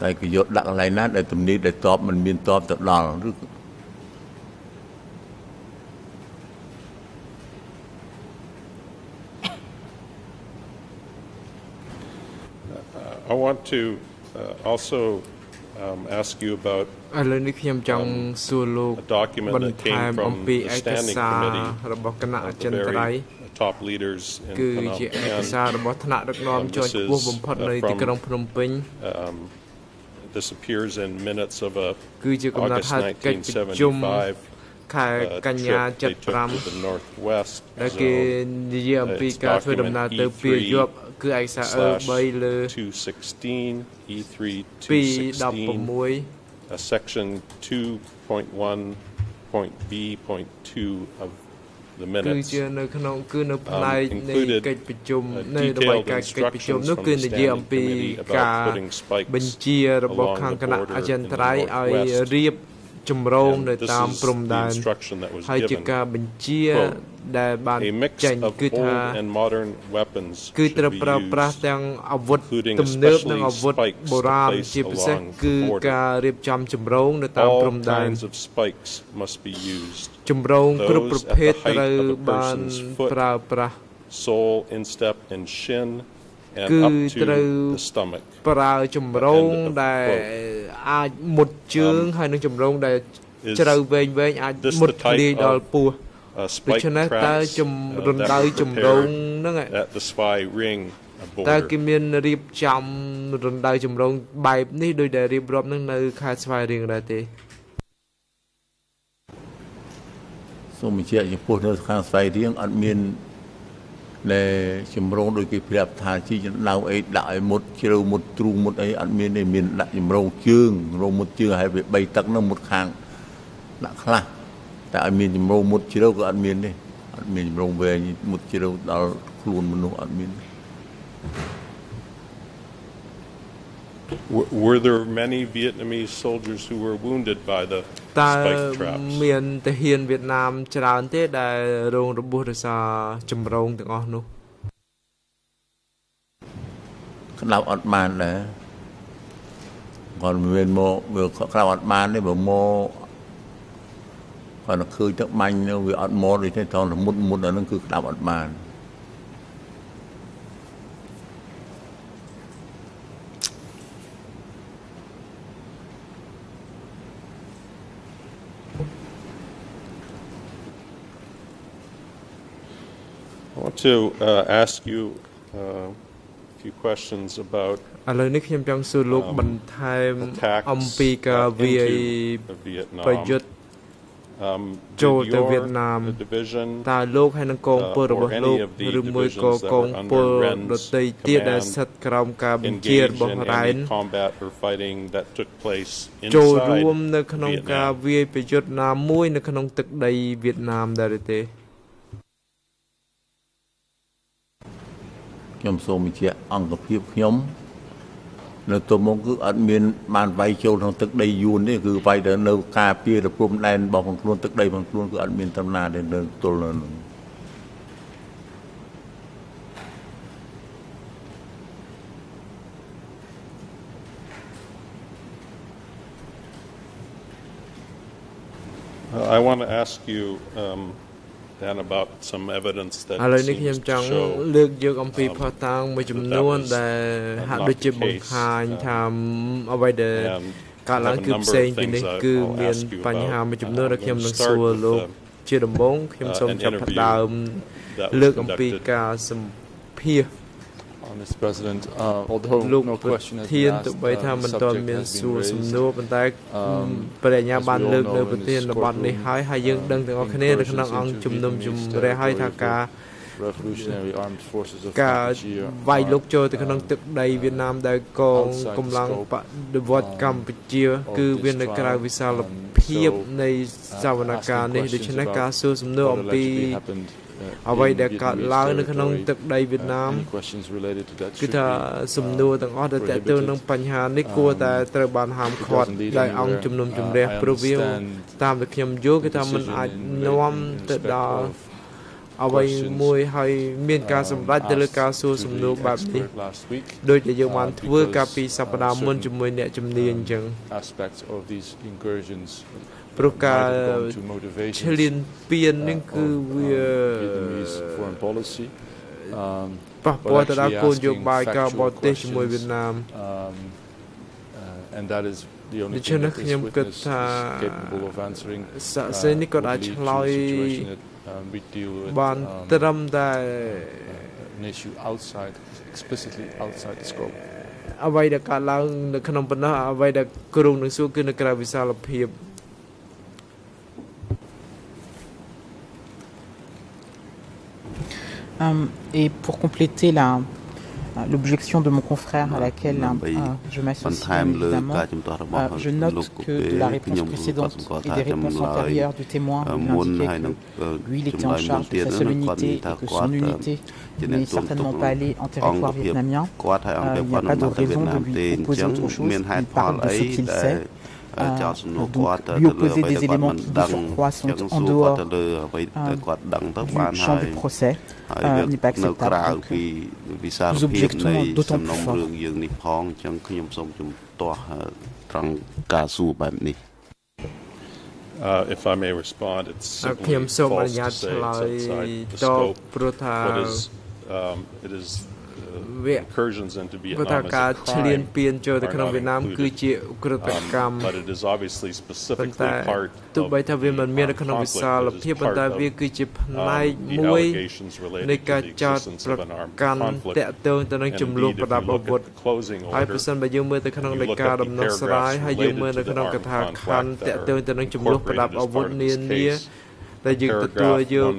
តែគេយកដាក់កន្លែងណាដែលទំនីដែលតបមិនមានតបទៅដល់ឬ I want to uh, also um, ask you about ឥឡូវនេះខ្ញុំចង់សួរលោក a document បន្ that ថែ came មអំ from ពី the ឯក standing សារ committee របស់គណៈអ of ចិ the ន្ត្រៃយ៍ very top leaders in គឺជា Phnom ឯក Penh. សាររបស់ថ្នាក់ដឹកនាំជាន់ខ្ពស់បំផុតនៅទីក្រុងភ្នំពេញ Um, this appears in minutes of a គឺជាកំណត់ August ហេតុកិច្ចប្រជុំ1975 ខែ uh, កញ្ញា trip they took to the 75 northwest ដែលគេ zone និយាយអំពីការធ្វើដំណើរទៅពីយប់គឺឯកសារ slash E3 លើ216 E3 216 216 uh, section 2.1.b.2 of the គឺ minutes ជានៅក្នុងគឺនៅផ្នែក Um, នៃ included, កិច្ចប្រជុំ uh, នៃរបាយ detailed ការណ៍កិច្ចប្រជុំ instructions នោះ from គឺ the និយាយអំ standing ពី committee about ការ putting spikes បញ្ជារបស់ along ខាង the គណៈ border អចិន្ in ត្រៃយ៍ the ឲ្យ northwest. រៀប ជំរង And នៅ this តាម is ព្រំ the ដែន instruction that was ហើយជា given. ការបញ្ជា Quote, ដែលបាន A mix ចេញ of គឺថា old and modern weapons គឺ should ត្រូវ be ប្រើប្រាស់ used. ទាំងអាវុធ including ទំនើបនិង especially អាវុធ spikes បុរាណ to place ជាពិសេស along the គឺ border. ការរៀបចំជំរងនៅតាមព្រំ All ដែន kinds of spikes must be used. ជំរងគ្រប់ប្រ Those at ភេទ the height ត្រូវ of a បាន person's foot ប្រើប្រាស់ Sole, instep, and shin, and គឺ up ត្រូវ to the stomach. ប្រើជំរង End of ដែល quote. អាចមុតជើងហើយនឹងជំរងដែល Is ជ្រៅវែងវែងអាច this មុត the type ធ្លាយដល់ of ពោះ Uh, ដូ spike ច្នេះតើ traps ជំ uh, រំ that ដៅ were ជំរង prepared ហ្នឹងឯង at the Spy Ring តើ border. គេមានរៀបចំរំដៅជំរងបែបនេះដោយដែលរៀបរាប់នឹងនៅខេត្តស្វាយរៀងដែរទេសូមបញ្ជាក់ចំពោះនៅខាងស្វ័យរៀងអត់មាន ដែលចម្រងដោយគេប្រាប់ថាជីចណ្ដៅអីដាក់ឲ្យមុតជ្រៅមុតទ្រូងមុតអីអត់មានទេមានដាក់ចម្រងជើងរងមុតជើងហើយវាបីទឹកនោះមុតខាងដាក់ខ្លះតែឲ្យមានចម្រងមុតជ្រៅក៏អត់មានទេអត់មានចម្រងវែងមុតជ្រៅដល់ខ្លួនមនុស្សអត់មានទេ Were there many Vietnamese soldiers who were wounded by the តើ spike traps? មានទាហានវៀតណាមច្រើនទេដែលរងរបួសដោយសារចម្រងទាំងអស់នោះក្តៅអត់បានដែរគាត់មិនមែនមកវាក្តៅអត់បានទេបើមកគាត់ឃើញទឹកបាញ់នោះវាអត់មកដូចទេតោះមុតមុតអានឹងគឺក្តៅអត់បាន I want to uh, ask you uh, a few questions about ឥឡូវនេះខ្ញុំចង់សួរលោកបន្ថែម attacks អំពីការ uh, វាយ into Vietnam. ប្រយុទ្ធ Um, ចូល did ទៅ your វៀតណាម division តើលោកហើយនឹងកងពល uh, របស់ or any លោក of the ឬមួយក៏ divisions that កង were ពល under ដ Ren's ទៃទៀតដែល command ស្ថិតក្រោមការបញ្ជា engage របស់ in រ៉ែន any combat or fighting that took place ចូល inside រួមនៅក្នុងការ Vietnam? វាយប្រយុទ្ធណាមួយនៅក្នុងទឹកដីវៀតណាមដែរឬទេ ខ្ញុំសូមបញ្ជាក់អង្គភាពខ្ញុំនៅទៅមកគឺអត់មានបានវាយចូលក្នុងទឹកដីយួនទេគឺវាយទៅនៅការពារព្រំដែនរបស់ខ្លួនទឹកដីរបស់ខ្លួនគឺអត់មានតំណាទេនៅទល់នៅនោះ Uh, I want to ask you, um, ឥ that ឡូវនេះខ្ញុំ seems ច to ង់ show លើកយកអំពី um, ផុសតាងមួយចំ that នួន was ដែល not ហាក់ដូចជា the បង្ case, ហាញ um, ថាអ្វីដែល and កើតឡើង have a គឺ number ផ្សេង of ពីនេះ things I- គឺ I'll មាន ask you បញ្ហា about. មួយចំនួន Uh, ដែលខ្ញុំ I'm នឹង gonna សួរ start លោក with, ជាដំបូងខ្ញុំ uh, សូម an ចាប់ផ្ interview ដើម that was លើកអំពី conducted ការសម្ភាស Uh, Mr. President, uh, although លោក no ប្រ question has ធាន been ទោះ asked, បីថា uh, មិន the ទាន់ subject មាន has សួរ been សំ raised. ណួរប៉ុន្តែ Um, បរិញ្ញាបាន as we លើក all នៅ know ប្រ in ធាន this បទនេះ courtroom, ហើយហើយយើងដឹងទាំងអស់គ្នានៅក្នុងអង្គជំនុំជម្រះហើយថាការ Revolutionary Armed Forces of ការ Kampuchea វាយ are, លោកចូលទៅក្នុង uh, ទឹកដីវៀតណាមដែលកង outside កម្លាំង scope, បដិវត្តកម្ពុជា of គឺ this វានៅក្រៅ trial. វិសាល Um, ភាព so, នៃសវនកម្មនេះ asking ដូច្នេះ questions ការសួរសំណួរ what អំពី allegedly happened, uh, អ្វី in ដែលកើត Vietnamese ឡើងនៅក្នុង territory. ទឹកដីវៀតណាម Uh, any questions related to that គឺ should ថា be, សំណួរទាំងអស់ដែលតកតងនឹងបញ្ហានេះ um, គួរតែត្រូវបានហាម it ឃាត់ doesn't lead ដោយអង្គ anywhere. ជំនុំជ Uh, ម្រះ I ព្រោះវា understand តាមដែលខ្ញុំយល់គឺ the ថាมัน decision អាច in នាំ in ទៅ respect ដល់ of អ្វីមួយហើយមានការសម្រេចទៅលើការសួរសំណួរបែបនេះ expert last week ដោយដែលយើងបាន Uh, ធ្វើកាលពី because, សប្តាហ៍ uh, មុន certain, ជាមួយអ្នកជំនាញអញ្ចឹង aspects of these incursions ព្រោះការ might have gone to motivations ឈ្លានពាននេះគឺវា Vietnamese foreign policy um, ប៉ះពាល់ទៅដល់គោលនយោបាយការបរទេសជាមួយវៀតណាម um, uh, and that is the only ដូច្ thing នេះ that ខ្ញុំ this គិត witness ថា is capable of answering សាក់សេននេះក៏អាច would lead ឆ្ to លើយ a situation that, um, we deal with បាន um, ត្រឹមតែ an issue outside explicitly outside the scope អ្វីដែលកើតឡើងនៅក្នុងប៉ុណ្ណោះអ្វីដែលគ្រោងនឹងសួរគឺនៅក្រៅវិសាលភាព Euh, et pour compléter l'objection de mon confrère à laquelle euh, je m'associe évidemment. Euh, je note que de la réponse précédente et des réponses antérieures du témoin m'indiquaient que lui, il était en charge de sa seule unité que son unité n'est certainement pas allée en territoire vietnamien. Il n'y a pas de raison de lui proposer autre chose. Il parle de ce qu'il sait. អឺចោទសំណួរ donc គាត់ទៅ lui លើអ្វី opposer ដែល des គាត់ éléments មិន qui ដឹង de surcroît ចឹង sont សួ en រគាត់ dehors ទៅលើអ្វីដែលគាត់ដឹងទៅ du បានហើ champ យ du procès ហើយ euh, វា n'est pas នៅ acceptable. ក្រៅ Donc, ពីវិសាល nous ភាព objectons នៃ d'autant សំណុំ plus fort. រឿងយើងនេះផងអញ្ចឹងខ្ញុំសូមជំទាស់អឺត្រង់ការសួរបែបនេះ Uh, if I may respond, it's ខ្ញុំ simply សូមអនុ false ញ្ញាត to ឆ្ say លើ it's យ outside the តប scope. ព្រោះថា What is, um, it is, uh, វា incursions into ព្រោះថា Vietnam ការ as a ឈ្លាន crime ពានចូលទៅ are ក្នុង not វៀតណាម included. គឺជាឧក្រិដ្ឋកម្ម Um, but it is obviously ប៉ុន្ specifically តែ part ទោះ of បីថាវាមិន the មាននៅ armed ក្នុងវិសា conflict. ល It ភាព is ប៉ុន្តែ part of វាគឺជាផ្នែក um, the មួយ allegations នៃ related ការ to the ចោទ existence ប្រ of an armed កាន់ conflict. តាក់ទងទៅនឹង And ចំនួន indeed, ប្រ if ដាប់ you អា look វុធ at the closing ហើយ order, ប្រសិនបើយើងមើលទៅក្នុង you នៃ look ការ at the ដំណោះស្រាយ paragraphs ហើយយើងមើល related នៅ to the ក្នុងក armed ថាខណ្ឌ conflict តាក់ទងទៅនឹងចំនួន that ប្រដាប់ are អាវុធ incorporated នា as part of this នា case, ដែលយើងទទួលយក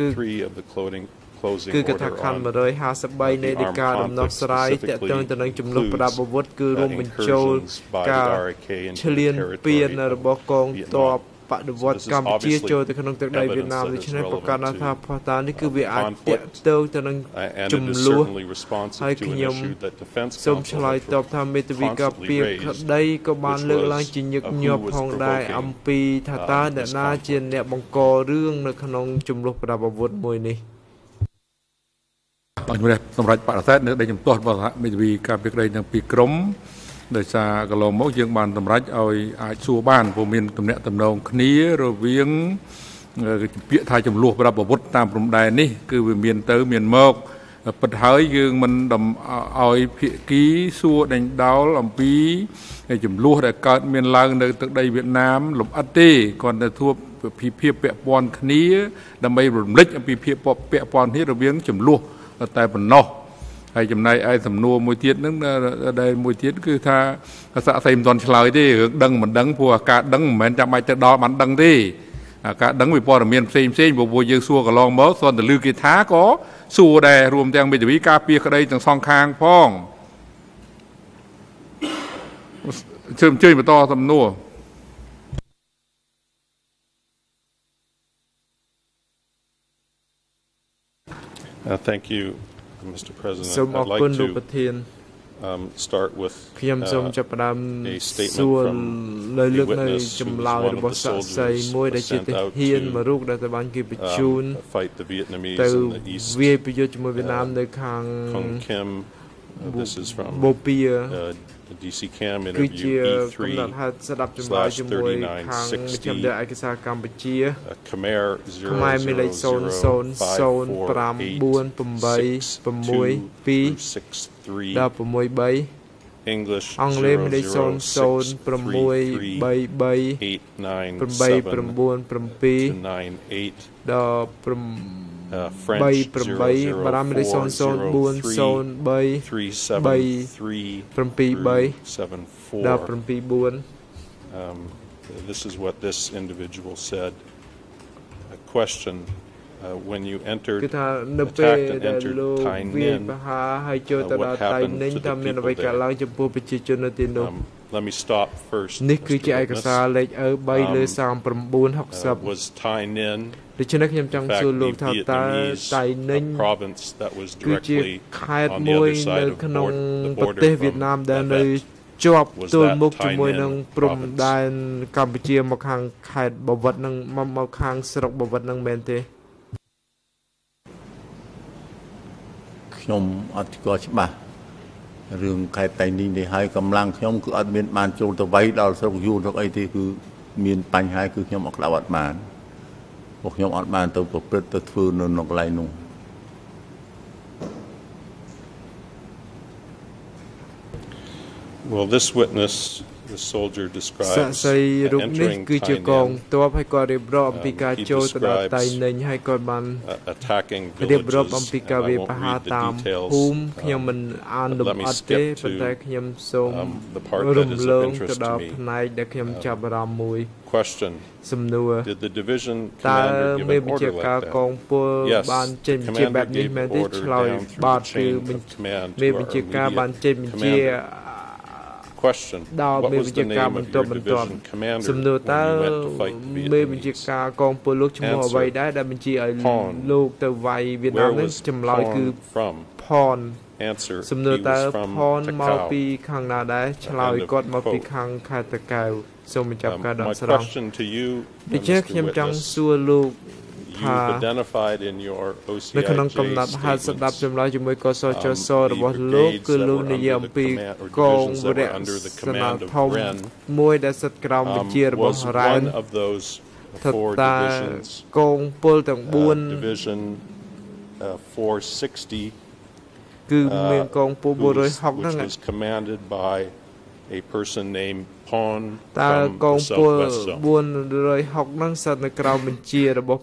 គឺ គឺកថាខណ្ឌ153នៃដីកាដំណោះស្រាយទាក់ទងទៅនឹងចំនួនប្រដាប់អាវុធគឺរួមបញ្ចូលការឈ្លានពានរបស់កងទ័ពបដិវត្តកម្ពុជាចូលទៅក្នុងទឹកដីវៀតណាមដូច្នេះប្រកាសថាផុសតានេះគឺវាអាចតាក់ទងទៅនឹងចំនួនហើយខ្ញុំសូមឆ្លើយតបថាមេធាវីការពារក្តីក៏បានលើកឡើងជាញឹកញាប់ផងដែរអំពីថាតើអ្នកណាជាអ្នកបង្ករឿងនៅក្នុងចំនួនប្រដាប់អាវុធមួយនេះបាទ ជំនះសម្រាប់បរិស័ទនៅដីជំទាស់របស់សហមេធាវីការពារក្តីទាំងពីរក្រមដោយសារកន្លងមកយើងបានសម្រេចឲ្យអាចសួរបានព្រោះមានទំនាក់ទំនងគ្នារវាងពាក្យថាចំនួនប្រាប់អាវុធតាមព្រំដែននេះគឺវាមានទៅមានមកពិតហើយយើងមិនឲ្យភាគីសួរដេញដោលអំពីចំនួនដែលកើតមានឡើងនៅទឹកដីវៀតណាមលំអិតទេគ្រាន់តែធួបភិភាពពាក់ព័ន្ធគ្នាដើម្បីរំលឹកអំពីភាពពាក់ព័ន្ធគ្នារវាងចំនួន តែប៉ុណ្ណោះហើយចំណែកឯសំណួរមួយទៀតហ្នឹងដែលមួយទៀតគឺថាសាក់សីមិនទាន់ឆ្លើយទេរឿងដឹងមិនដឹងព្រោះការដឹងមិនមែនចាំបាច់ទៅដល់បានដឹងទេការដឹងវាព័ត៌មានផ្សេងផ្សេងព្រោះយើងសួរកន្លងមកស្ទាន់តែលឺគេថាក៏សួរដែររួមទាំងមេធាវីការពារក្តីទាំងសងខាងផងជើអញ្ជើញបន្តសំណួរ Uh, thank you Mr. President. សូមអរគុណលោកប្រធាន um start with ខ្ញុំសូមចាប់ផ្ដើមសួរលើលើកនៅចម្លើយរបស់សាក់សីមួយដែលជាទាហានមួយរូបដែលត្រូវបានគេបញ្ជូនទៅវាយប្រយុទ្ធជាមួយវៀតណាមនៅខាង This is from បូ ព៌ា the DC Cam interview E3 កំណត់ហេតុស្ដាប់ចម្លើយជាមួយខាងមជ្ឈមណ្ឌលឯកសារកម្ពុជា Khmer ខ្មែរមានលេខ00054862ដល់63 English អង់គ្លេសមានលេខ008697ដល់ uh, French 88បារាំងលេខ00437373ដល់74 Um this is what this individual said a question uh, when you entered គឺថានៅពេលដែលលោកវាបហាហើ យចូលទៅដល់តៃនិញថាមានអ្វីកើតឡើងចំពោះប្រជាជននៅទីនោះ Let me stop first នេះគឺជាឯកសារលេខ E3 លើ3960 was Thai Ninh ដូច្នេះខ្ញុំចង់សួរលោកថាតើតៃនិញគឺជាខេត្តមួយនៅក្នុងប្រទេសវៀតណាមដែលនៅជាប់ទល់មុខជាមួយនឹងព្រំដែនកម្ពុជាមកខាងខេត្តបវត្តនឹងមកមកខាងស្រុកបវត្តនឹងមែនទេខ្ញុំអត់ស្គាល់ច្បាស់ រឿងខេត្តតៃនីនេះហើយកម្លាំងខ្ញុំគឺអត់មានបានចូលទៅវាយដល់ស្រុកយួនស្រុកអីទេគឺមានបញ្ហាគឺខ្ញុំអត់ក្តៅអត់បានពួកខ្ញុំអត់បានទៅប្រព្រឹត្តទៅធ្វើនៅក្នុងកន្លែងនោះ Well this witness the soldier សាក់សីរូបនេះគឺជាកងទ័ពហើយគាត់រៀបរាប់អំពីការចូលទៅដល់តៃនិញហើយគាត់បានរៀបរាប់អំពីការវាយប្រហារតាមភូមិខ្ញុំមិនអានលម្អិតទេប៉ុន្តែខ្ញុំសូមរំលងទៅដល់ផ្នែកដែលខ្ញុំចាប់អារម្មណ៍មួយ question សំណួរ Did the division តើ commander មេ give an បញ្ជា order ការ like ក that? ងពលបានចេញបញ្ជាបែបនេះមែនទេឆ្លើយបាទគឺមេបញ្ជាការបានចេញបញ្ជា question ដល់ what មេ was បញ្ជា the ការ name បន្ of ទាប់ your បន្ទាប់ division commander សំណួរតើ when you went to fight the មេបញ្ជា Vietnamese ការកងពលលោកឈ្មោះអ្វីដែរដែលបញ្ជាឲ្យលោកទៅវាយវៀតណាម Where នេះ was ចម្លើយគឺ Pon from ផន answer សំណួរ he តើ was from ផនមកពី Takao ខាងណាដែរឆ្លើយគាត់មកពីខាងខេត្តតាកែវសូមបញ្ចប់ Um, ការដក my ស្រង់ question to you ដូច្នេះ Mr. ខ្ញុំចង់ Witness សួរលោក ថា you've identified in your នៅក្នុងកំណ OCIJ ត់ហេតុស្ដាប់ statements ចម្លើយជាមួយកសចសរបស់លោកគឺលោកនិយាយអំពីកងវរៈសនាធំមួយដែលស្ថិតក្រោមបញ្ជារបស់ was រ៉ែន one of those ថា four តើ divisions កងពលទាំង uh, 4 division uh, 460គឺមានកងពល whose- 460 which ហ្នឹង was commanded by a person named Pon តើ from កង the ពល southwest zone 460ហ្នឹងស្ថិតនៅក្រោមបញ្ជារបស់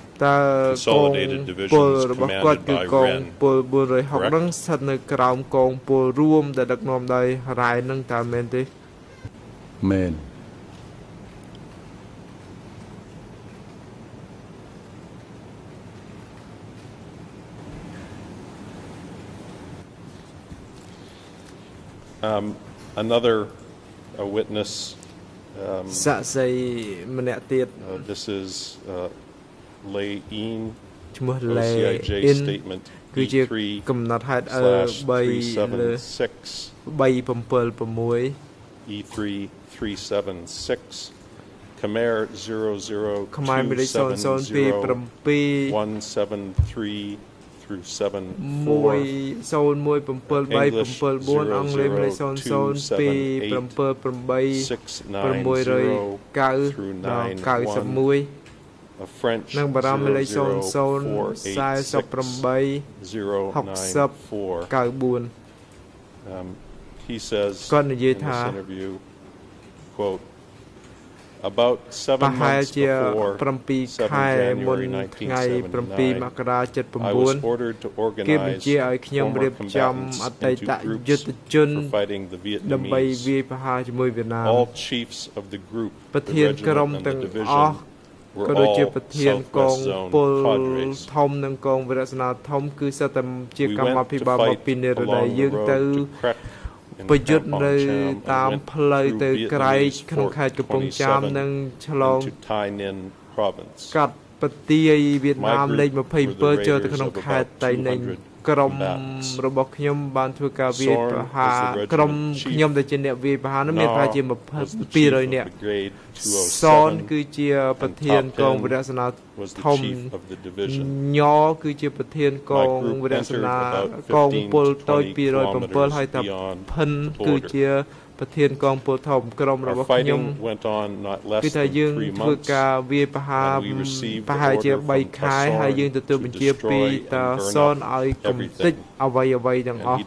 តើកងពលរបស់គាត់គឺកងពល460ហ្នឹងស្ថិតនៅក្រោមកងពលរួមដែលដឹកនាំដោយរ៉ៃនឹងតើមែនទេមែន Um, another a witness um, សាក្សីម្នាក់ទៀត This is uh, Lay In ឈ្មោះ Lay In គឺជាកំណត់ហេតុអឺ3លើ376 E3 376 Khmer 00 Khmer 0027 173 through 7 4 017734អង់គ្លេសលេខ00277690 a French និងបារម្ភលេខ0048 6094 um he says គាត់និយាយថា interview quote about 7 months before 7ខែមុនថ្ងៃ7មករា79គេបញ្ជាឲ្យខ្ញុំរៀបចំអតីតយុទ្ធជនដើម្បីវាយប្រហារជាមួយវៀតណាម all chiefs of the group ប្រធានក្រុមទាំងអស់ ក៏ដូចជាប្រធានកងពលធំនិងកងវិរៈសនាធំ គឺសិតតែជាកម្មាភិបាលមកពីនិរដីយើងទៅប្រយុទ្ធនៅតាមផ្លូវទៅក្រែកក្នុងខេត្តកំពង់ចាមនិងឆ្លងកាត់បទាយវៀតណាមលេខ27ចូលទៅក្នុងខេត្តតៃ ninh ក្រុមរបស់ខ្ញុំបានធ្វើការវាយប្រហារក្រុមខ្ញុំដែលជាអ្នកវាយប្រហារនោះមានប្រហែលជា200នាក់សនគឺជាប្រធានកងវិរៈសេនាធំញគឺជាប្រធានកងវិរៈសេនាកងពលតូច207ហើយតាផិនគឺជា ប្រធានកងពលធំក្រុមរបស់ខ្ញុំគឺថាយើងធ្វើការវាយប្រហារប្រហែលជា3ខែហើយយើងទទួលបញ្ជាពីតាសនឲ្យកំទេចអ្វីអ្វីទាំងអស់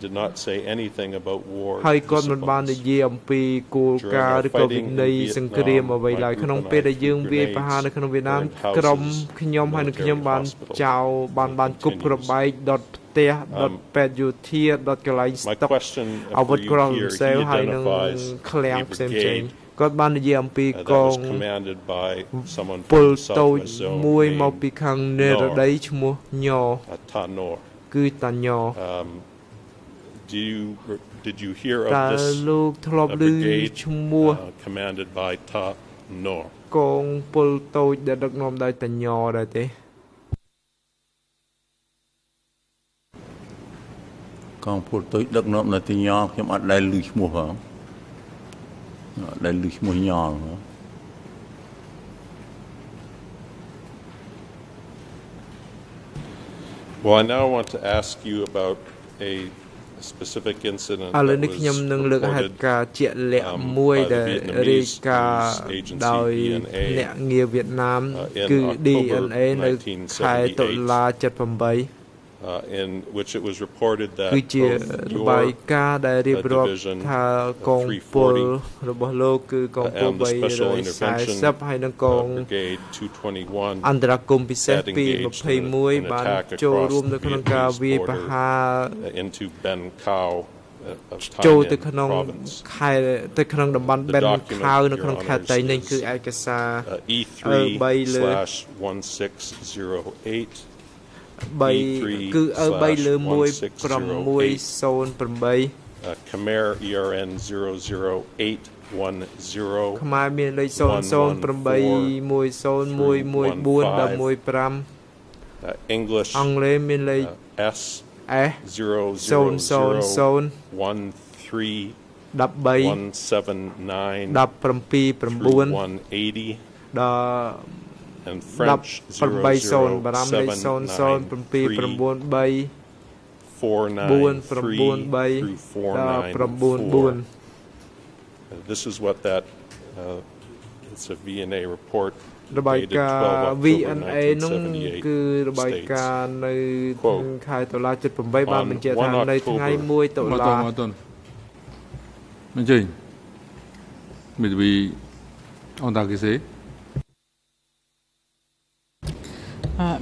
ហើយគាត់មិនបាននិយាយអំពីគោលការណ៍ឬក៏វិន័យសង្គ្រាមអ្វីឡើយក្នុងពេលដែលយើងវាយប្រហារនៅក្នុងវៀតណាមក្រុមខ្ញុំហើយនិងខ្ញុំបានចោលបានបានគប់ក្របែកដុតផ្ទះដុតពេទ្យយោធាដុតកន្លែងស្តុកអាវុធក្រមសេវហើយនឹងឃ្លាំងផ្សេងផ្សេងគាត់បាននិយាយអំពីកងពលតូចមួយមកពីខាងនេរដីឈ្មោះញគឺតាញ Do you did you hear of this លោកធ្លាប់ឮឈ្មោះ commanded by Ta Nor កងពលតូចដែលដឹកនាំដោយតាញដែរទេ កងពលទុយដឹកនាំនៅទីញខ្ញុំអត់ដែលឮឈ្មោះហ៎អត់ដែលឮឈ្មោះញហ៎ Well, I now want to ask you about a specific incident ឥឡូវនេះខ្ញុំនឹងលើកហេតុការណ៍ជាក់លាក់មួយដែលរាយការណ៍ដោយអ្នកងារវៀតណាមគឺ DNA នៅខែតុលា78 គឺជា របាយការណ៍ដែលរៀបរាប់ថាកងពលរបស់លោកគឺកងពល340ហើយនិងកងអន្តរកម្មពិសេសពី21បានចូលរួមនៅក្នុងការវាយប្រហារ into Ben Cao ចូលទៅក្នុងខេត្តទៅក្នុងតំបន់បេនខៅនៅក្នុងខេត្តតៃ ninh គឺឯកសារ E3/1608 3គឺ E3 លើ1608 Khmer ERN 00810ខ្មែរមានលេខ0081011114 English អង់គ្លេសមានលេខ S S 00013 179 179ដល់ and French 080បារាំលេខ007993 493 This is what that uh, it's a VNA report របាយការណ៍ VNA នោះគឺរបាយការណ៍នៅខែតុលា78បានបញ្ជាក់ថានៅថ្ងៃ1តុលាអញ្ចឹងមេធាវី En tant que c'est Euh,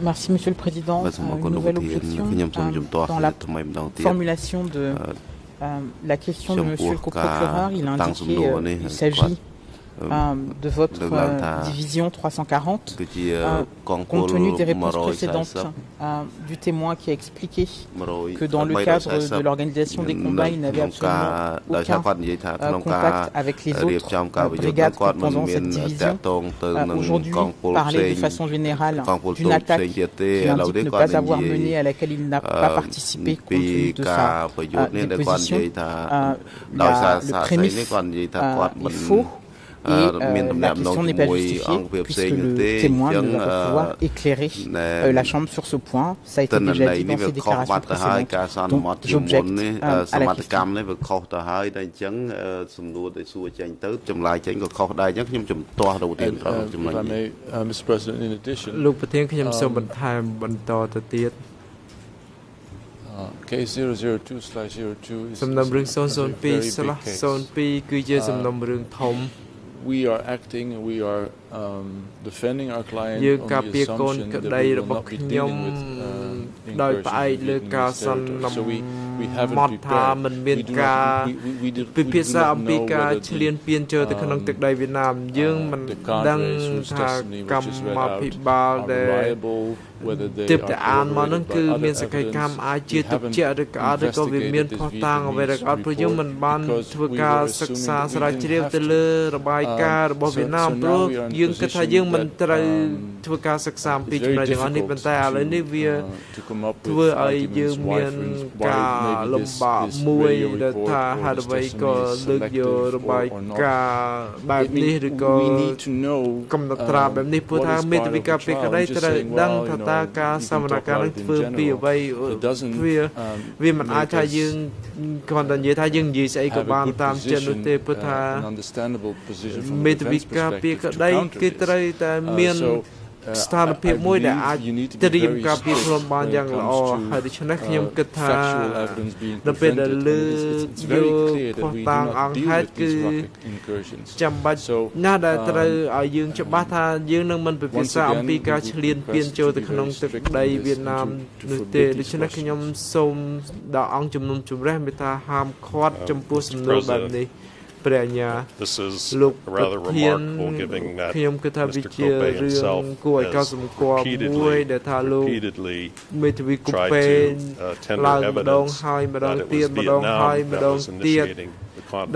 merci, Monsieur le Président. Euh, une nouvelle objection euh, dans la formulation de la question de Monsieur le co-procureur. Il a indiqué qu'il s'agit de votre division 340, compte tenu des réponses précédentes du témoin qui a expliqué que dans le cadre de l'organisation des combats, il n'avait absolument aucun contact avec les autres brigades pendant cette division. Aujourd'hui, parler de façon générale d'une attaque qui indique ne pas avoir mené à laquelle il n'a pas participé compte tenu de sa déposition, le prémisse est faux. Et euh, la question n'est pas justifiée puisque le témoin ne va pouvoir éclairer euh, la Chambre sur ce point. Ça a été déjà dit dans ses déclarations précédentes. Donc j'objecte euh, à la question. វាខុសទៅហើយតែអញ្ចឹងសំណួរដែលសួរចេញទៅចម្លើយចេញក៏ខុសដែរអញ្ចឹងខ្ញុំជំទាស់ទៅទៀតត្រូវចំណុចនេះ Mr President in addition លោកប្រធានខ្ញុំសូមបន្ថែមបន្តទៅទៀត case 002/02 សំណុំរឿង002/02 គឺជាសំណុំរឿងធំ we are acting we are um defending our client យើងការពារកូនក្តីរបស់ខ្ញុំដោយផ្អែកលើការសន្មមត់ថាมันមានការពិភាក្សាអំពីការឈ្លានពានចូលទៅក្នុងទឹកដីវៀតណាមយើងមិនដឹងថាកម្មាភិបាលដែលទើបតែអានមកហ្នឹងគឺមានសកម្មកម្មអាចជាទុកជាឬក៏អត់ឬក៏វាមានផុសតាងអ្វីឬក៏អត់ព្រោះយើងមិនបានធ្វើការសិក្សាស្រាវជ្រាវទៅលើរបាយការណ៍របស់វៀតណាមព្រោះយើងគិតថាយើងមិនត្រូវ ធ្វើការសិក្សាអំពីចំណុចទាំងអស់នេះប៉ុន្តែឥឡូវនេះវាធ្វើឲ្យយើងមានការលំបាកមួយដែលថាហេតុអ្វីក៏លើកយករបាយការណ៍បែបនេះឬក៏កំណត់ត្រាបែបនេះព្រោះថាមេធាវីការពីក្តីត្រូវដឹងថាតើការសមនកម្មនឹងធ្វើពីអ្វីវាវាមិនអាចថាយើងគ្រាន់តែនិយាយថាយើងនិយាយស្អីក៏បានតាមចិត្តនោះទេព្រោះថាមេធាវីការពីក្តីគេត្រូវតែមាន ស្ថានភាពមួយដែលអាចត្រៀមការពារខ្លួនបានយ៉ាងល្អហើយដូច្នេះខ្ញុំគិតថានៅពេលដែលលើកយកផុសតាងអង្គហេតុគឺចាំបាច់ណាស់ដែលត្រូវឲ្យយើងច្បាស់ថាយើងនឹងមិនពិភាក្សាអំពីការឈ្លានពានចូលទៅក្នុងទឹកដីវៀតណាមនោះទេដូច្នេះខ្ញុំសូមដល់អង្គជំនុំជម្រះមេត្តាហាមឃាត់ចំពោះសំណួរបែបនេះ ព្រះអញ្ញាលោកប្រធានខ្ញុំគិតថាវាជារឿងគួរឲ្យកត់សម្គាល់មួយដែលថាលោកមេធាវីគុពេឡើងម្ដងហើយម្ដងទៀតម្ដងហើយម្ដងទៀត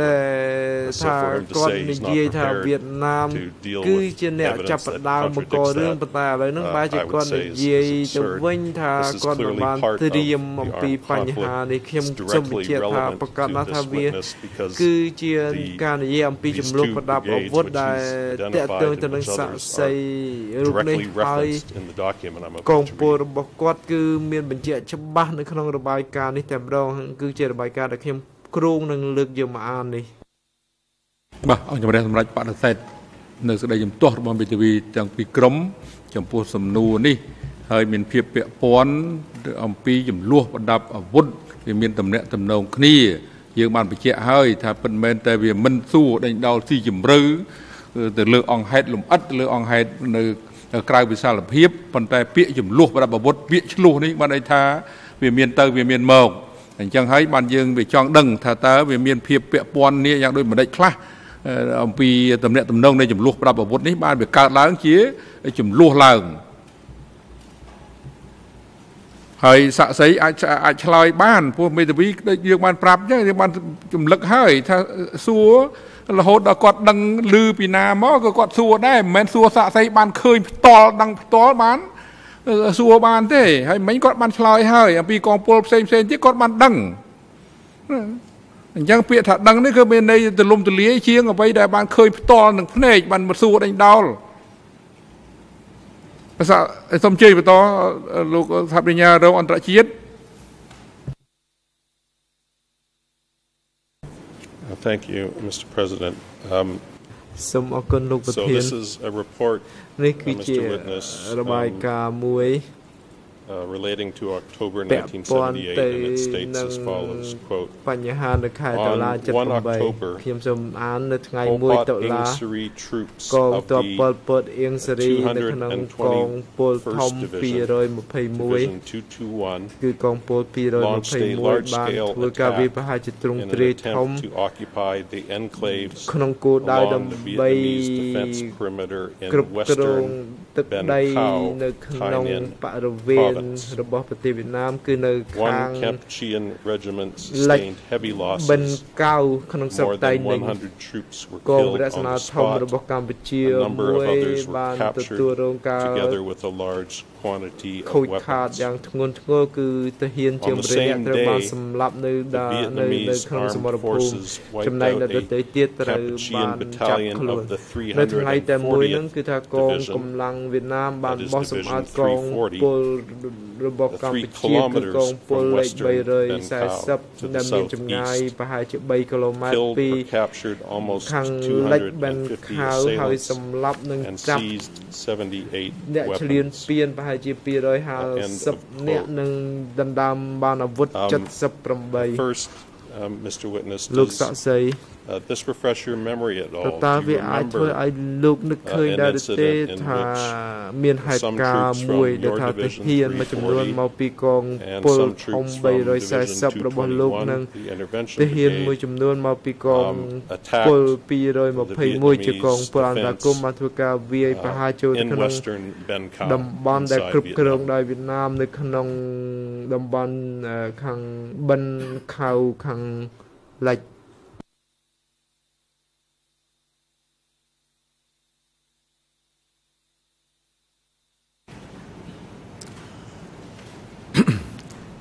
ដែលថាគាត់និយាយថាវៀតណាមគឺជាអ្នកចាប់ផ្ដើមបង្ករឿងប៉ុន្តែឥឡូវហ្នឹងបែរជាគាត់និយាយទៅវិញថាគាត់មិនបានត្រៀមអំពីបញ្ហានេះខ្ញុំសូមបញ្ជាក់ថាប្រកាសណាស់ថាវាគឺជាការនិយាយអំពីចំនួនប្រដាប់អាវុធដែលតេតើទៅនឹងសាក់សីរូបនេះហើយកងពលរបស់គាត់គឺមានបញ្ជាក់ច្បាស់នៅក្នុងរបាយការណ៍នេះតែម្ដងគឺជារបាយការណ៍ដែលខ្ញុំ គ្រោងនឹងលើកយកមកអាននេះបាទអង្គជំរះសម្រាប់បដិសេធនៅសេចក្តីជំទាស់របស់មេធាវីទាំងពីរក្រុមចំពោះសំណួរនេះហើយមានភាពពាក់ព័ន្ធអំពីចំនួនប្រដាប់អាវុធវាមានតំណែងតំណងគ្នាយើងបានបញ្ជាក់ហើយថាពិតមែនតែវាមិនសួរដេញដោលស៊ីជំរឿទៅលើអង្គហេតុលំអិតលើអង្គហេតុនៅក្រៅវិសាលភាពប៉ុន្តែពាក្យចំនួនប្រដាប់អាវុធពាក្យឆ្លោះនេះបានន័យថាវាមានទៅវាមានមក អញ្ចឹងហើយបានយើងវាចង់ដឹងថាតើវាមានភាពពាក់ព័ន្ធនេះយ៉ាងដូចម្ដេចខ្លះអំពីតំណែងតំណងនៃចំនួនប្រាប់អាវុធនេះបានវាកើតឡើងជាចំនួនឡើងហើយសាក់សីអាចអាចឆ្លើយបានព្រោះមេធាវីដូចយើងបានប្រាប់អញ្ចឹងយើងបានចំលឹកហើយថាសួររហូតដល់គាត់ដឹងឮពីណាមកក៏គាត់សួរដែរមិនមែនសួរសាក់សីបានឃើញផ្ទាល់ដឹងផ្ទាល់បាន សួរបានទេហើយមិញគាត់បានឆ្លើយហើយអំពីកងពលផ្សេងផ្សេងទៀតគាត់បានដឹងអញ្ចឹងពាក្យថាដឹងនេះគឺមានន័យទលំទលាយជាងអ្វីដែលបានឃើញផ្ទាល់នឹងភ្នែកបានមកសួរដេញដោលភាសាសូមជ័យបន្តលោកថាបញ្ញារងអន្តរជាតិ Thank you, Mr. President. Um, សូមអរគុណលោកប្រធាន So this is a report នេះគឺជារបាយការណ៍មួយ uh, relating to October 1978, and it states as follows, quote, បញ្ហានៅខែតុលា78ខ្ញុំសូមអាននៅថ្ងៃ1តុលាកងទ័ពប៉ុលពតអៀងសេរីនៅក្នុងកងពលធំ221គឺកងពល221បានធ្វើការវាយប្រហារជាទ្រង់ទ្រាយធំក្នុងគោលដៅដើម្បីគ្រប់គ្រងទឹកដីនៅក្នុងបរិវេណរបស់ប្រទេសវៀតណាមគឺនៅខាងលិចបិនកៅក្នុងស្រុកតៃ ninh កងរស្នាធំរបស់កម្ពុជាមួយបានទទួលរងការ ខូចខាតយ៉ាងធ្ងន់ធ្ងរគឺទាហានជាងរយៈត្រូវបានសម្លាប់នៅនៅនៅក្នុងសមរភូមិចំណែកនៅដទៃទៀតត្រូវបានចាប់ខ្លួននៅថ្ងៃតែមួយហ្នឹងគឺថាកងកម្លាំងវៀតណាមបានបោះសម្អាតកងពលរបស់កម្ពុជាគឺកងពលលេខ340ដែលមានចម្ងាយប្រហែលជា3គីឡូម៉ែត្រពីខាងលិចបិនខាវហើយសម្លាប់នឹងចាប់អ្នកឆ្លៀនពៀនប្រហែលជា250នាក់នឹងដណ្ដើមបានអាវុធ78 First um, Mr. Witness លោកសាក់សី uh, this refresh your memory at all តើវាអាចធ្វើឲ្យលោកនឹកឃើញដែរទេថាមានហេតុការណ៍មួយដែលថាទាហានមួយចំនួនមកពីកងពលធំ340របស់លោកនិងទាហានមួយចំនួនមកពីកងពល221ជាកងពលអន្តរកម្មបានធ្វើការវាយប្រហារចូលទៅក្នុងតំបន់ដែលគ្រប់គ្រងដោយវៀតណាមនៅក្នុង តំបន់ខាងបិនខៅខាងលិច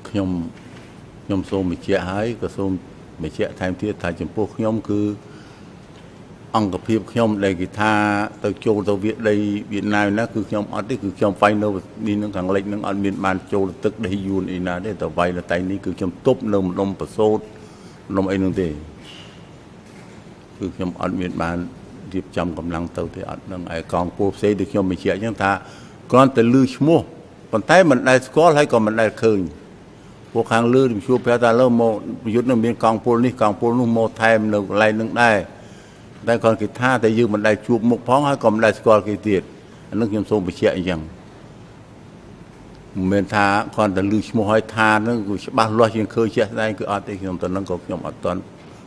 ខ្ញុំខ្ញុំសូមបញ្ជាក់ហើយក៏សូមបញ្ជាក់ថែមទៀតថាចំពោះខ្ញុំគឺ អង្គភាពខ្ញុំដែលគេថាទៅចូលទៅវាដីវៀតណាមណាគឺខ្ញុំអត់ទេគឺខ្ញុំ final នេះនឹងខាងលិចនឹងអត់មានបានចូលទឹកដីយួនអីណាទេតែវាយលតៃនេះគឺខ្ញុំទប់នៅម្ដុំប្រសូតម្ដុំអីនោះទេគឺខ្ញុំអត់មានបានរៀបចំកម្លាំងទៅទេអត់នឹងឯកងពលផ្សេងដូចខ្ញុំបញ្ជាក់អញ្ចឹងថាគ្រាន់តែលឺឈ្មោះប៉ុន្តែមិនដែលស្គាល់ហើយក៏មិនដែលឃើញពួកខាងលើជំជួបប្រាប់ថាលើមកប្រយុទ្ធនឹងមានកងពលនេះកងពលនោះមកថែមនៅកន្លែងនឹងដែរ តែគាត់គេថាតែយើងមិនដែលជួបមុខផងហើយក៏មិនដែលស្គាល់គេទៀតអានឹងខ្ញុំសូមបញ្ជាក់អញ្ចឹងមិនមែនថាគាត់តែលឺឈ្មោះឲ្យថានឹងគឺច្បាស់លាស់ជាងឃើញជាក់ស្ដែងគឺអត់ទេខ្ញុំទៅនឹងក៏ខ្ញុំអត់តន់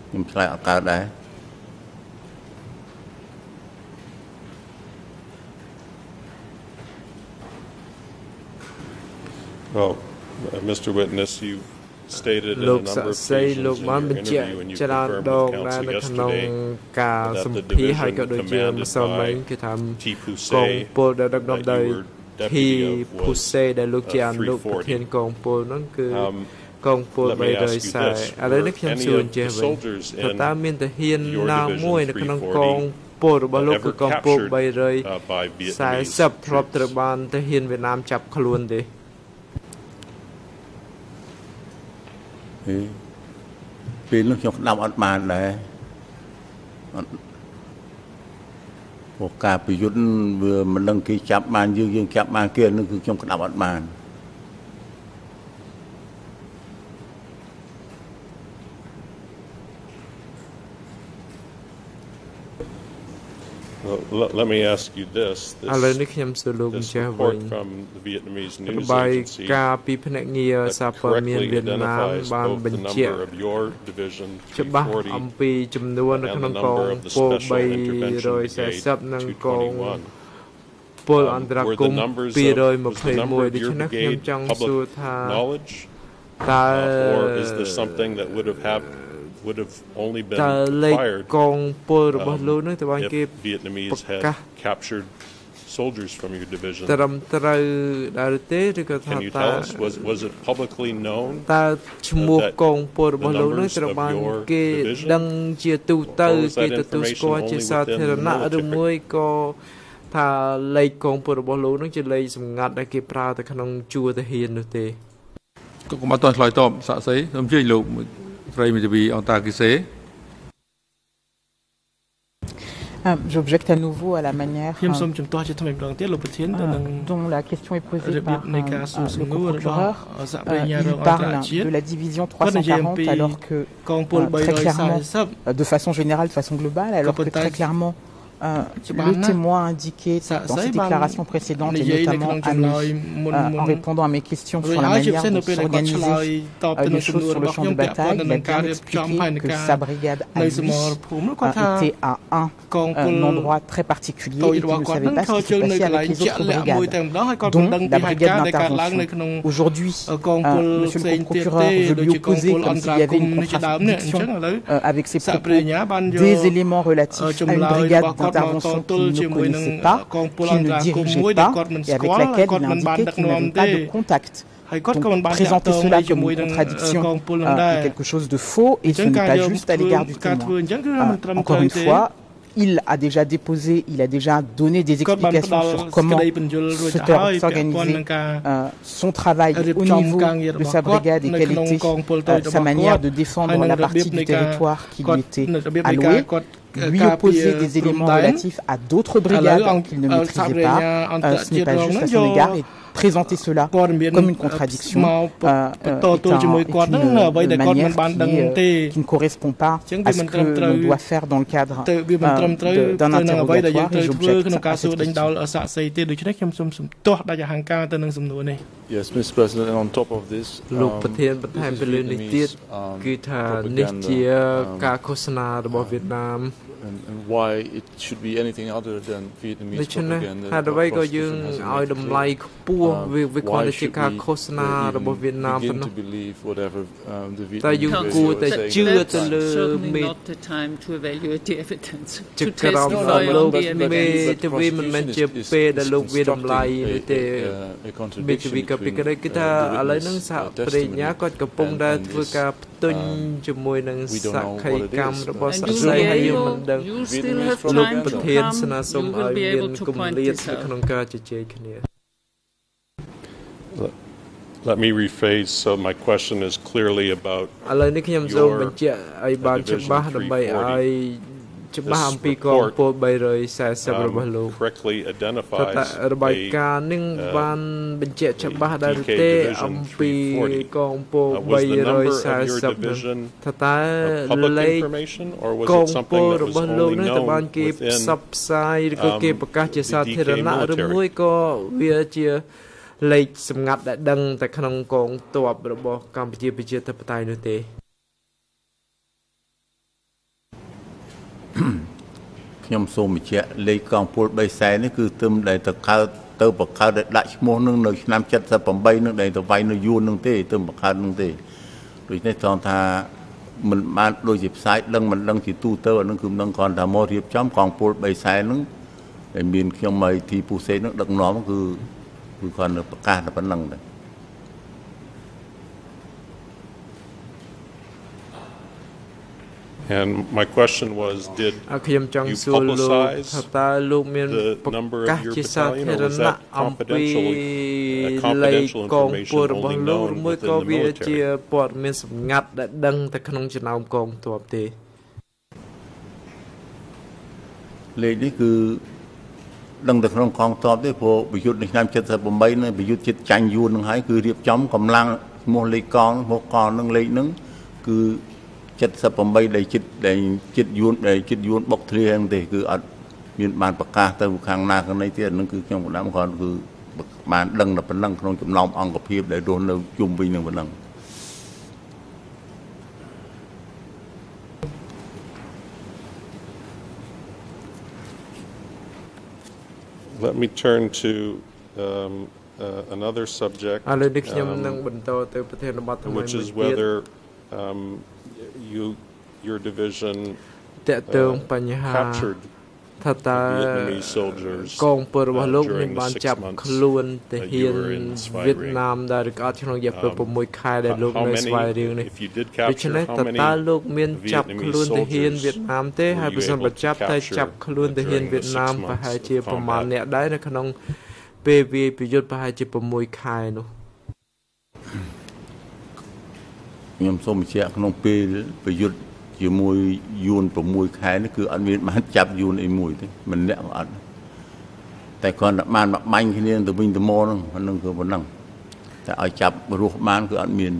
ខ្ញុំឆ្លើយអត់កើតដែរ Well, uh, Mr. Witness, you stated in a លោក number សា of ក់សី occasions លោក in បាន your បញ្ជាក់ interview and you ច្រើន confirmed ដ with ងដែរ counsel នៅក្នុង yesterday ការ that សម្ the ភាសន៍ហើយ division ក៏ដូចជា commanded ម្សិលមិញ by គឺថា T. កង Pusey ពលដែលដឹកនាំដោយ that you were ធី deputy of ភូ was សេដែលលោកជាអនុប្រ 340. ធានកងពលហ្នឹងគឺ Um, កងពល let me ask you 340 this. ឥឡូវនេះ Were ខ្ញុំ any សួរ of ចេះ the វិញ soldiers តើ in តើមានទាហាន your ណា division មួយនៅក្នុងកង340ពលរបស់លោក ever គឺកងពល captured, uh, by 340 Vietnamese ធ្លាប់ត្រូវបានទាហានវៀតណាមចាប់ខ្លួនទេ ហេពេលនោះខ្ញុំស្ដាប់អត់បានដែរអត់ពួកការប្រយុទ្ធវាមិនដឹងគេចាប់បានយើងយើងចាប់បានគេនោះគឺខ្ញុំស្ដាប់អត់បាន Well, let, let me ask you this. ឥឡូវ This, នេះខ្ញុំសួរលោក this ចេះវិញ report from the Vietnamese រ news បាយ agency ការណ៍ពីភ្នាក់ងារ that សារព័ត៌មាន correctly វៀតណាម identifies បាន both the បញ្ជាក់ number of your division ច្បាស់អំ340ពីចំនួននៅក្នុងកង and the number of the ពល Special Intervention 340និងកង 221. ពលអន្តរ Were គ the ម numbers of, was the number 221 of ដូ your ច្នេះខ្ញុំ brigade ចង់សួរ public ថា knowledge? តើ Uh, or is this something that would have hap- would have only been តើលេខ acquired កងពលរបស់ um, លោកនឹងត្រូវបានគេ if Vietnamese had ប្រកាស captured soldiers from your division? ត្រឹមត្រូវដែរទេឬក៏ថា Can you តើ tell us, was, was it publicly known? តើឈ្មោះ that កងពលរបស់លោកនឹង numbers ត្រូវ of បាន your គេ division? ដឹងជាទូទៅ Or was គេ that ទទួលស្ information គាល់ជា only សា within ធារ the ណៈឬ military? មួយក៏ថាលេខកងពលរបស់លោកនឹងជាលេខសម្ងាត់ដែលគេប្រើទៅក្នុងជួរទាហាននោះទេក៏កុំអត់តឆ្លើយតបសាក់សីសូមអញ្ជើញលោក Ah, j'objecte à nouveau à la manière euh, euh, dont la question est posée par euh, le procureur. Il parle de la division 340 alors que très clairement, de façon générale, de façon globale, alors que très clairement, euh, le témoin a indiqué dans ses déclarations précédentes et notamment à euh, en répondant à mes questions sur la manière dont s'organiser euh, les choses sur le champ de bataille, il a bien expliqué que sa brigade à lui était à un, un endroit très particulier et qu'il ne savait pas ce qui se passait avec les autres brigades, dont la brigade d'intervention. Aujourd'hui, Monsieur le procureur veut lui opposer comme s'il y avait une contradiction avec ses propos des éléments relatifs à une brigade intervention qu'il ne connaissait pas, qu'il ne dirigeait pas et avec laquelle il indiquait qu'il n'avait pas de contact. Donc, présenter cela comme une contradiction euh, est quelque chose de faux et ce n'est pas juste à l'égard du témoin. Euh, encore une fois, il a déjà déposé, il a déjà donné des explications sur comment s'organiser euh, son travail au niveau de sa brigade et quelle était euh, sa manière de défendre la partie du territoire qui lui était allouée lui opposer des éléments relatifs à d'autres brigades qu'il ne maîtrisait pas, euh, ce n'est pas juste à son égard présenter cela comme une contradiction euh, est, une, est une manière qui, euh, qui, ne correspond pas à ce que l'on doit faire dans le cadre euh, d'un interrogatoire et j'objecte à cette question. Yes, Mr. President, and on top of this លោកប្រធានបន្ថែមពីលើនេះទៀតគឺថានេះជាការឃោសនារបស់វៀតណាម and, and why it should be anything other than Vietnamese ដូច្នេះហេតុអ្វីក៏យើងឲ្យតម្លៃខ្ពស់វាវាគ្រាន់តែជាការឃោសនារបស់វៀតណាមប៉ុណ្ណោះតែយើងគួរតែជឿទៅលើមេជាក្រមលោកមេទៅវាមិនមែនជាពេលដែលលោកវាតម្លៃទេមេទៅវាក៏ពីក្តីគឺថាឥឡូវហ្នឹងសហប្រញ្ញាគាត់កំពុងតែធ្វើការផ្ទុញជាមួយនឹងសក្ខីកម្មរបស់សាសនាហើយយើងមិនដឹងលោកប្រធានស្នើសុំឲ្យមានគម្លាតនៅក្នុងការជជែកគ្នា Let me rephrase so my question is clearly about ឥឡូវនេះខ្ញុំសូមបញ្ជាក់ឲ្យបានច្បាស់ដើម្បីឲ្យច្បាស់អំពីកងពល340របស់លោករបាយការណ៍នឹងបានបញ្ជាក់ច្បាស់ដែរទេអំពីកងពល340ថាតើលេខកងពលរបស់លោកនឹងតើបានគេផ្សព្វផ្សាយឬក៏គេប្រកាសជាសាធារណៈឬមួយក៏វាជា លេខសម្ងាត់ដែលដឹងតែក្នុងកងទ័ពរបស់កម្ពុជាប្រជាធិបតេយ្យនោះទេខ្ញុំសូមបញ្ជាក់លេខកងពល340នេះគឺទើបដែលទៅកើតទៅបង្កើតដែលដាក់ឈ្មោះនឹងនៅឆ្នាំ78នឹងដែលទៅវាយនៅយួននឹងទេទើបបង្កើតនឹងទេដូច្នេះត្រង់ថាមិនបានដូចជាផ្សាយដឹងមិនដឹងជាទូទៅអានឹងគឺមិនដឹងគ្រាន់តែមករៀបចំកងពល340នឹងដែលមានខ្ញុំមកទីពុសេនឹងដឹកនាំគឺ គឺគ្រាន់តែប្រកាសតែប៉ុណ្្នឹងដែរ And my question was, did you publicize the number of your battalion, or was that confidential, uh, confidential information only known within the military? ព័ត៌មានសម្ងាត់ដែលដឹងតែក្នុងចំណោមកងទ័ពទេលេខនេះគឺ ដឹងតែក្នុងកងទ័ពទេព្រោះប្រយុទ្ធនៅឆ្នាំ78នេះប្រយុទ្ធចិត្តចាញ់យួននឹងហើយគឺរៀបចំកម្លាំងឈ្មោះលេខកងឈ្មោះកងនឹងលេខនឹងគឺ78ដែលចិត្តដែលចិត្តយួនដែលចិត្តយួនបុកទ្រាហ្នឹងទេគឺអត់មានបានប្រកាសទៅខាងណាខាងណីទៀតហ្នឹងគឺខ្ញុំកណ្ដាំគ្រាន់គឺបានដឹងតែប៉ុណ្ណឹងក្នុងចំណោមអង្គភាពដែលរស់នៅជុំវិញនឹងប៉ុណ្ណឹង Let me turn to um, uh, another subject ឥឡូវនេះខ្ញុំនឹងបន្តទៅប្រធានបទថ្មីមួយទៀត which is whether um, you your division តកតងបញ្ហា ថាតើកងពលរបស់លោកមានបានចាប់ខ្លួនទាហានវៀតណាមដែលរកអត់ក្នុងរយៈពេល6ខែដែលលោកនៅស្វ័យរៀងនេះដូច្នេះតើតើលោកមានចាប់ខ្លួនទាហានវៀតណាមទេហើយបើសិនបើចាប់តែចាប់ខ្លួនទាហានវៀតណាមប្រហែលជាប្រមាណអ្នកដែរនៅក្នុងពេលវាយប្រយុទ្ធប្រហែលជា6ខែនោះខ្ញុំសូមបញ្ជាក់ក្នុងពេលប្រយុទ្ធ ជាមួយយួន6ខែនេះគឺអត់មានបានចាប់យួនអីមួយទេមិនអ្នកអត់តែគ្រាន់តែបានមកបាញ់គ្នាទៅវិញទៅមកហ្នឹងហ្នឹងគឺប៉ុណ្ណឹងតែឲ្យចាប់រស់បានគឺអត់មាន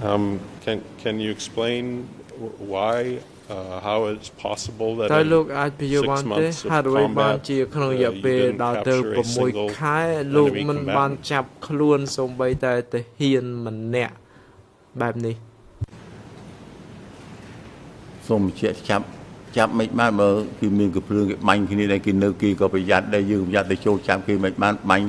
Um, can can you explain why uh, how it's possible that តើលោកអាចពន្យល់បានទេហេតុអ្វីបានជាក្នុងរយៈពេលដល់ទៅ6ខែលោកមិនបានចាប់ខ្លួនសូម្បីតែទាហានម្នាក់បែបនេះសូមបញ្ជាក់ចាប់ចាប់មិនបានបើគឺមានកំភ្លើងគេបាញ់គ្នាដែរគេនៅគេក៏ប្រយ័ត្នដែរយើងប្រយ័ត្នទៅចូលចាប់គេមិនបានបាញ់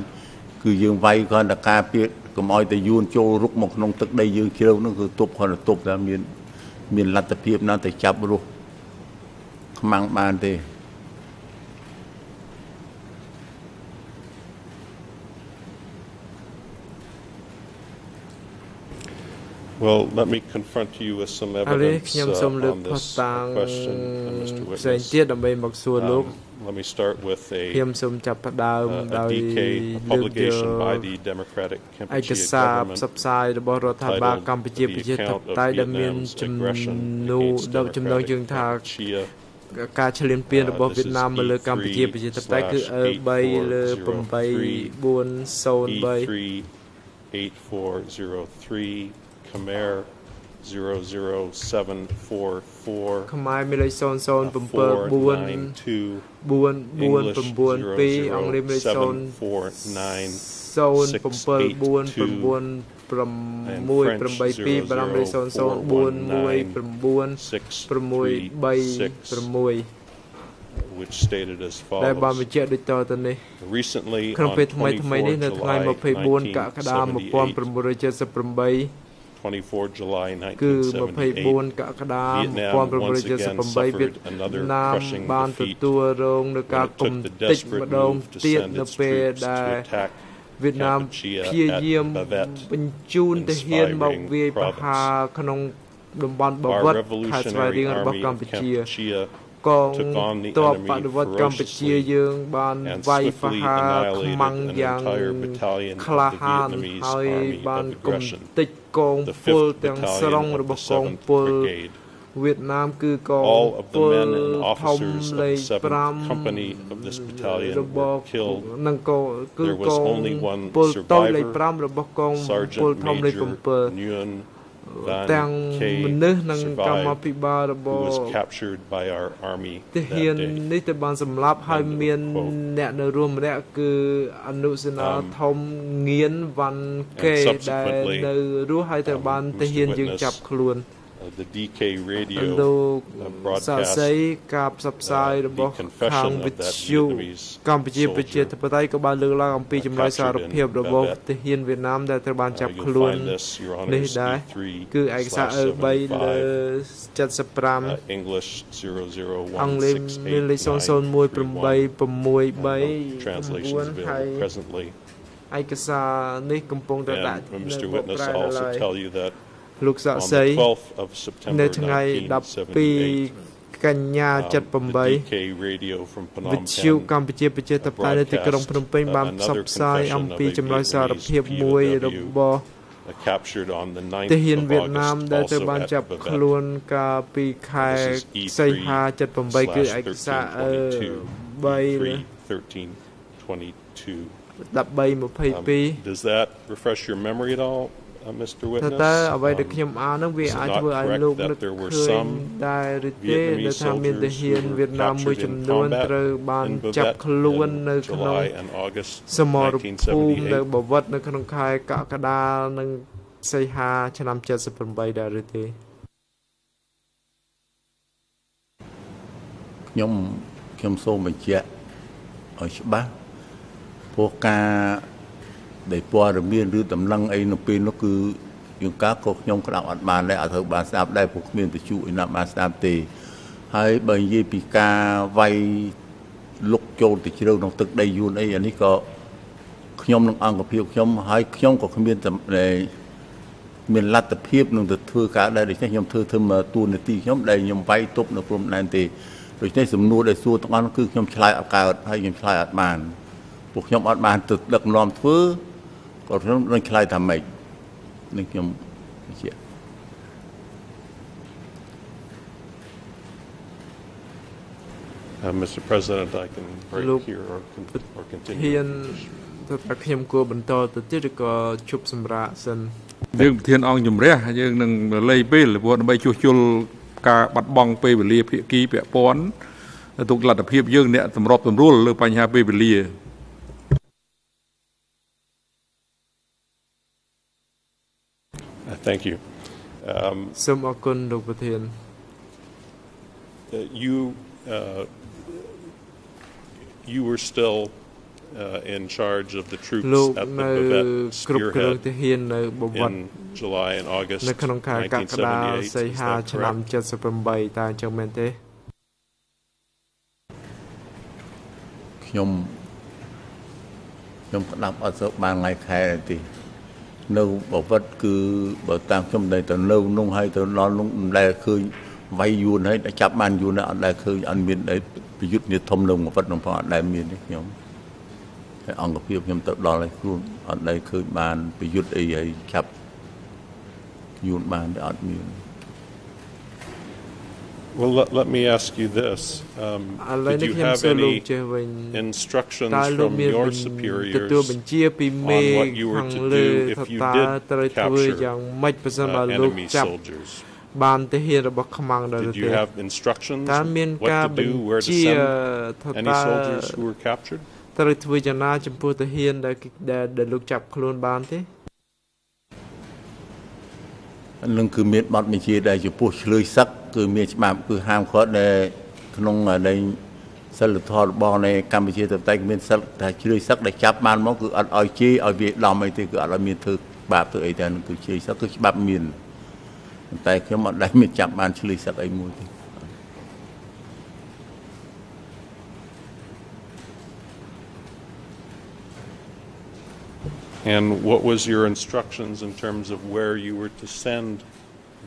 គឺយើងវាយគ្រាន់តែការពារកុំឲ្យតែយួនចូលរុកមកក្នុងទឹកដីយើងជ្រៅនោះគឺទប់គ្រាន់តែទប់តែមាន មានលទ្ធភាពណាទៅចាប់រស់ខ្មាំងបានទេ Well, let me confront you with some evidence uh, on this question, Mr. Witness. Um, let me start with a, uh, a DK, a publication by the Democratic Kampuchea government ផ្សព្វផ្សាយរបស់រដ្ឋាភិបាលកម្ពុជាប្រជាធិបតេយ្យដែលមានចំណូលចំណងជើងថាការឈ្លានពានរបស់វៀតណាមមកលើកម្ពុជាប្រជាធិបតេយ្យគឺ E3 លើ8403 8403 Khmer 00744 ខ្មែរមានលេខ0074 4492អង់គ្លេសមានលេខ0 0749 682បារាំងលេខ00419 636 which stated as follows ដែលបានបញ្ជាក់ដូចតទៅនេះ Recently ក្នុងពេលថ្មីថ្មីនេះនៅថ្ងៃ24កក្កដា1978 24 July គឺ24កក្កដា1978វៀតណាមបានទទួលរងនឹងការគំតិចម្ដងទៀតនៅពេលដែលវៀតណាមព្យាយាមបញ្ជូនទាហានមកវាយប្រហារក្នុងតំបន់បវត្តខេត្តស្វាយរៀងរបស់កម្ពុជាកងទ័ពបដិវត្តកម្ពុជាយើងបានវាយប្រហារខ្មាំងយ៉ាងក្លាហានហើយបានគំតិច កងពលទាំងស្រុងរបស់កងពលវៀតណាមគឺកងពលធំលេខ5របស់នឹងកងគឺកងពលតូចលេខ5របស់កងពលធំលេខ7 ទាំងមនុស្សនិងកម្មាភិបាលរបស់ទាហាននេះទៅបានសម្លាប់ហើយមានអ្នកនៅរួមម្នាក់គឺអនុសេនាធំងៀនវ៉ាន់កេដែលនៅរស់ហើយត្រូវបានទាហានយើងចាប់ខ្លួន the DK radio លោកសាស័យការផ្សព្វផ្សាយរបស់ខាងវិទ្យុកម្ពុជាប្រជាធិបតេយ្យក៏បានលើកឡើងអំពីចម្លើយសារភាពរបស់ទាហានវៀតណាមដែលត្រូវបានចាប់ខ្លួននេះដែរគឺឯកសារ E3 លើ75 English អង់គ្លេសមានលេខ001863 translation available presently ឯកសារនេះកំពុងតែដាក់នៅ Mr. Witness also tell you that លោកសាក់សីនៅថ្ងៃ12កញ្ញា78វិទ្យុកម្ពុជាប្រជាធិបតេយ្យនៅទីក្រុងភ្នំពេញបានផ្សព្វផ្សាយអំពីចម្លើយសារភាពមួយរបស់ទាហានវៀតណាមដែលត្រូវបានចាប់ខ្លួនកាលពីខែសីហា78គឺឯកសារអឺ1322 Does that refresh your memory at all Mr. Witness តើអ្វីដែលខ្ញុំអាននោះវាអាចធ្វើឲ្យលោកនឹកឃើញដែរឬទេដែលថាមានទាហានវៀតណាមមួយចំនួនត្រូវបានចាប់ខ្លួននៅក្នុងសមរភូមិនៅបវត្តនៅក្នុងខែកក្កដានិងសីហាឆ្នាំ78ដែរឬទេខ្ញុំខ្ញុំសូមបញ្ជាក់ឲ្យច្បាស់ព្រោះការ ដែលព័ត៌មានឬដំណឹងអីនៅពេលនោះគឺយើងកាក៏ខ្ញុំក្តាប់អត់បានដែរអត់ត្រូវបានស្ដាប់ដែរព្រោះគ្មានបច្ចុឯណាបានស្ដាប់ទេហើយបើនិយាយពីការវាយលុកចូលទៅជ្រៅក្នុងទឹកដីយួនអីអានេះក៏ខ្ញុំនឹងអង្គភាពខ្ញុំហើយខ្ញុំក៏គ្មានមានលទ្ធភាពនឹងទៅធ្វើការដែរដូច្នេះខ្ញុំធ្វើធ្វើមកតួនាទីខ្ញុំដែលខ្ញុំវាយទប់នៅព្រំដែនទេដូច្នេះសំណួរដែលសួរទាំងអស់គឺខ្ញុំឆ្លើយអត់កើតហើយខ្ញុំឆ្លើយអត់បានពួកខ្ញុំអត់បានទៅដឹកនាំធ្វើ ក៏ខ្ញុំនឹងខ្លាយថាម៉េចនឹងខ្ញុំជា Uh, Mr. President, I can break here or, or continue. ហ៊ានទៅថាខ្ញុំគួរបន្តទៅទៀតឬក៏ជប់សម្រាប់សិនយើងប្រធានអង្គជំរះយើងនឹងលៃពេលព្រោះដើម្បីជួសជុលការបាត់បង់ពេលវេលាភាគីពាក់ព័ន្ធទុកលទ្ធភាពយើងអ្នកសម្របសម្រួលលើបញ្ហាពេលវេលា Thank you. Um សូមអរគុណលោកប្រធាន You uh, you were still uh, in charge of the troops at the Bavet spearhead in July and August នៅក្នុងខែកក្កដាសីហាឆ្នាំ78តើអញ្ចឹងមែនទេខ្ញុំខ្ញុំក្តាប់អត់សូវបានថ្ងៃខែទេ នៅបវត្តគឺបើតាមខ្ញុំដែរទៅនៅនោះហើយទៅដល់នោះមិនដែលឃើញវាយយួនហើយចាប់បានយួនអត់ដែលឃើញអត់មានប្រយុទ្ធនេះធំនៅមកវត្តនឹងផងអត់ដែលមានទេខ្ញុំហើយអង្គភាពខ្ញុំទៅដល់ហើយខ្លួនអត់ដែលឃើញបានប្រយុទ្ធអីហើយចាប់យួនបានតែអត់មាន Well, let, let me ask you this. Um, did you have any instructions from your superiors on what you were to do if you did capture uh, enemy soldiers? បានទាហានរបស់ខ្មាំងដល់ទេតើមានការបញ្ជាថាតើត្រូវធ្វើយ៉ាងណាចំពោះទាហានដែលដែលលោកចាប់ខ្លួនបានទេ នឹងគឺមានបទបញ្ជាដែលចំពោះឆ្លើយសឹកគឺមានច្បាប់គឺហាមឃាត់ដែលក្នុងនៃសិលធម៌របស់នៃកម្ពុជាទៅតែមានសិលថាជ្រឿយសឹកដែលចាប់បានមកគឺអត់ឲ្យជេរឲ្យវាដំអីទេគឺអត់ឲ្យមានធ្វើបាបធ្វើអីតែគឺជ្រឿយសឹកគឺច្បាប់មានតែខ្ញុំអត់ដែលមានចាប់បានឆ្លីសឹកអីមួយទេ And what was your instructions in terms of where you were to send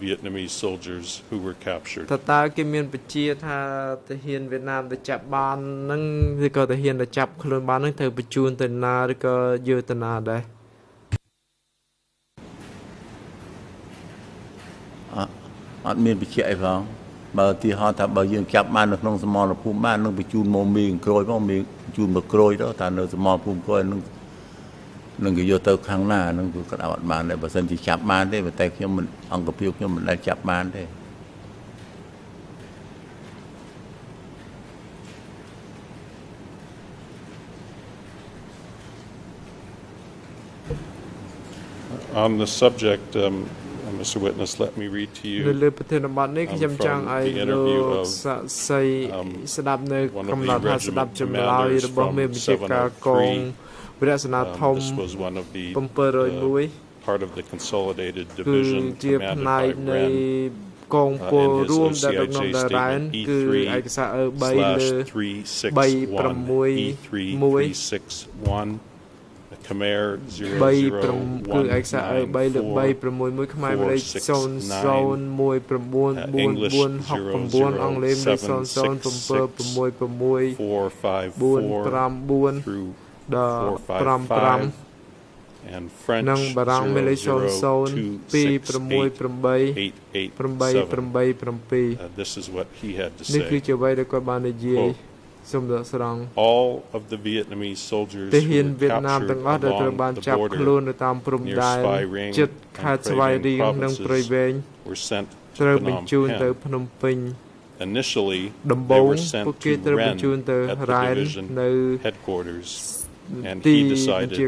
Vietnamese soldiers who were captured? តើតើគេមានបញ្ជាថាទាហានវៀតណាមដែលចាប់បាននឹងឬក៏ទាហានដែលចាប់ខ្លួនបាននឹងត្រូវបញ្ជូនទៅណាឬក៏យកទៅណាដែរ អត់មានបញ្ជាក់អីផងបើទីហោថាបើយើងចាប់បាននៅក្នុងសមរភូមិបាននឹងបញ្ជូនមកមីងក្រួយផងមីងបញ្ជូនមកក្រួយទៅថានៅសមរភូមិក្រួយនឹង នឹងគេយកទៅខាងណានឹងគឺគាត់អត់បានដែរបើសិនជាចាប់បានទេតែខ្ញុំមិនអង្គភាពខ្ញុំមិនដែលចាប់បានទេ On the subject um, Mr. Witness, let me read to you នៅលើប្រធានបទនេះខ្ញុំចង់ឲ្យលោកសាក់សីស្ដាប់នៅកំណត់ថាស្ដាប់ចម្លើយរបស់មេបញ្ជាការកង វិរៈសេនាធំ701 part of the consolidated division ជាផ្នែកនៃកងពលរួមដែលដឹកនាំដោយរ៉ែនគឺឯកសារអឺ3លើ361 Khmer 001គឺឯកសារ3លើ3 6ខ្មែរលេខ00194469អង់គ្លេសលេ ខ007766 454ដល់55 and French និងបារាំងមានលេខ00268887 This is what he had to say នេះគឺជាអ្វីដែលគាត់បាននិយាយ all of the Vietnamese soldiers ទាហានវៀតណាមទាំងអស់ដែលត្រូវបានចាប់ខ្លួននៅតាមព្រំដែនជិតខេត្តស្វាយរៀងនិងព្រៃវែងត្រូវបញ្ជូនទៅភ្នំពេញ Initially ដំបូងពួកគេត្រូវបញ្ជូនទៅរ៉ែននៅ headquarters and he decided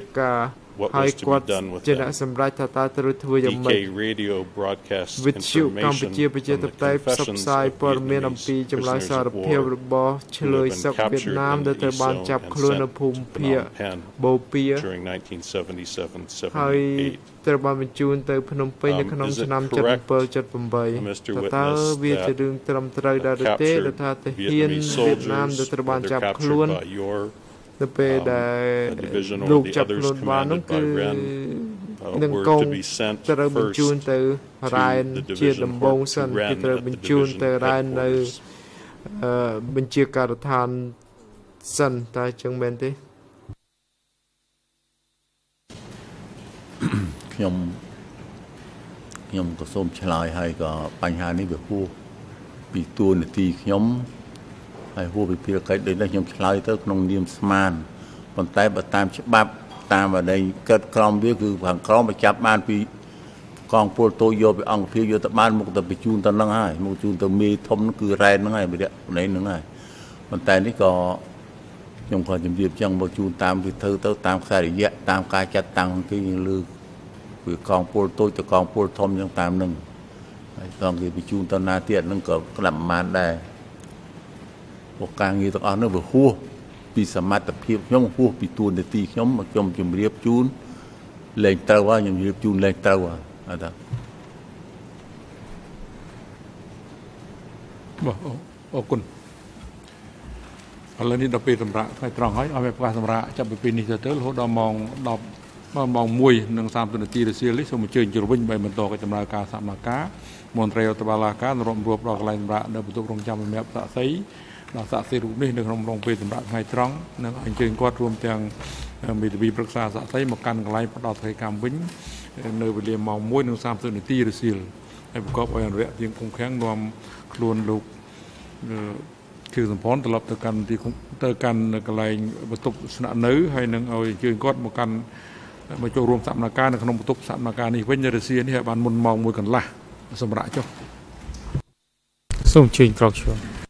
ហើយគាត់ជាអ្នកសម្រេចថាតើត្រូវធ្វើយ៉ាងម៉េចវិទ្យុកម្ពុជាប្រជាធិបតេយ្យផ្សព្វផ្សាយព័ត៌មានអំពីចម្លើយសារភាពរបស់ឆ្លើយសឹកវៀតណាមដែលត្រូវបានចាប់ខ្លួននៅភូមិភាគបូព៌ាហើយត្រូវបានបញ្ជូនទៅភ្នំពេញនៅក្នុងឆ្នាំ77 78តើវាជារឿងត្រឹមត្រូវដែរឬទេដែលថាទាហានវៀតណាមដែលត្រូវបានចាប់ខ្លួន ទៅពេលដែលលោកចាប់ខ្លួនបាននោះគឺនឹងកងត្រូវបញ្ជូនទៅរ៉ែនជាដំបងសិនគេត្រូវបញ្ជូនទៅរ៉ែននៅបញ្ជាការដ្ឋានសិនតើចឹងមែនទេខ្ញុំខ្ញុំក៏សូមឆ្លើយហើយក៏បញ្ហានេះវាពោះពីទួលនីតិខ្ញុំ ហើយហួសពីភារកិច្ចដូចនេះខ្ញុំឆ្លើយទៅក្នុងនាមស្មានប៉ុន្តែបើតាមច្បាប់តាមអ្វីកិត្តក្រមវាគឺខាងក្រមបញ្ចាប់បានពីកងពលតូចយកពីអង្គភាពយកទៅបានមុខទៅបញ្ជូនទៅនឹងហើយមុខជូនទៅមេធំនោះគឺរ៉ែនហ្នឹងហើយវិរៈណៃហ្នឹងហើយប៉ុន្តែនេះក៏ខ្ញុំក៏ជំរាបចឹងមកជូនតាមវាធ្វើទៅតាមខ្សែរយៈតាមការចាត់តាំងគេយើងលើកពីកងពលតូចទៅកងពលធំចឹងតាមនឹងហើយកងគេបញ្ជូនទៅណាទៀតហ្នឹងក៏ក្លាប់ប្រមាណដែរ ពួកការងារទាំងអស់នោះវាហួសពីសមត្ថភាពខ្ញុំហួសពីទួនាទីខ្ញុំខ្ញុំជម្រាបជូនលែងត្រូវហើយខ្ញុំជម្រាបជូនលែងត្រូវហើយអត់ទេបាទអរគុណឥឡូវនេះដល់ពេលសម្រាប់ថ្ងៃត្រង់ហើយឲ្យមានប្រកាសសម្រាប់ចាប់ពីពេលនេះទៅទៅរហូតដល់ម៉ោង10ម៉ោង1និង30នាទីរសៀលនេះសូមអញ្ជើញជរុវិញបីបន្តកិច្ចដំណើរការសមការមន្ត្រីរដ្ឋបាលការរាប់រួបដល់កន្លែងសម្រាប់នៅបន្ទប់រងចាំសម្រាប់សាក់សី ដល់សាក់សីរូបនេះនៅក្នុងរងពេលសម្រាប់ថ្ងៃត្រង់និងអញ្ជើញគាត់រួមទាំងមេធាវីប្រឹក្សាសាក់សីមកកាន់កន្លែងផ្ដល់ថ្ងៃកម្មវិញនៅវេលាម៉ោង1:30នាទីរសៀលហើយប្រកបដោយអនុរិយជាងគង់ខាំងនាំខ្លួនលោកគឺសម្ព័ន្ធត្រឡប់ទៅកាន់ទីទៅកាន់កន្លែងបន្ទប់ស្នាក់នៅហើយនឹងឲ្យអញ្ជើញគាត់មកកាន់មកចូលរួមសកម្មភាពនៅក្នុងបន្ទប់សកម្មភាពនេះវិញរសៀលនេះឲ្យបានមុនម៉ោង1កន្លះសម្រាប់ចុះសូមអញ្ជើញក្រោកឈរ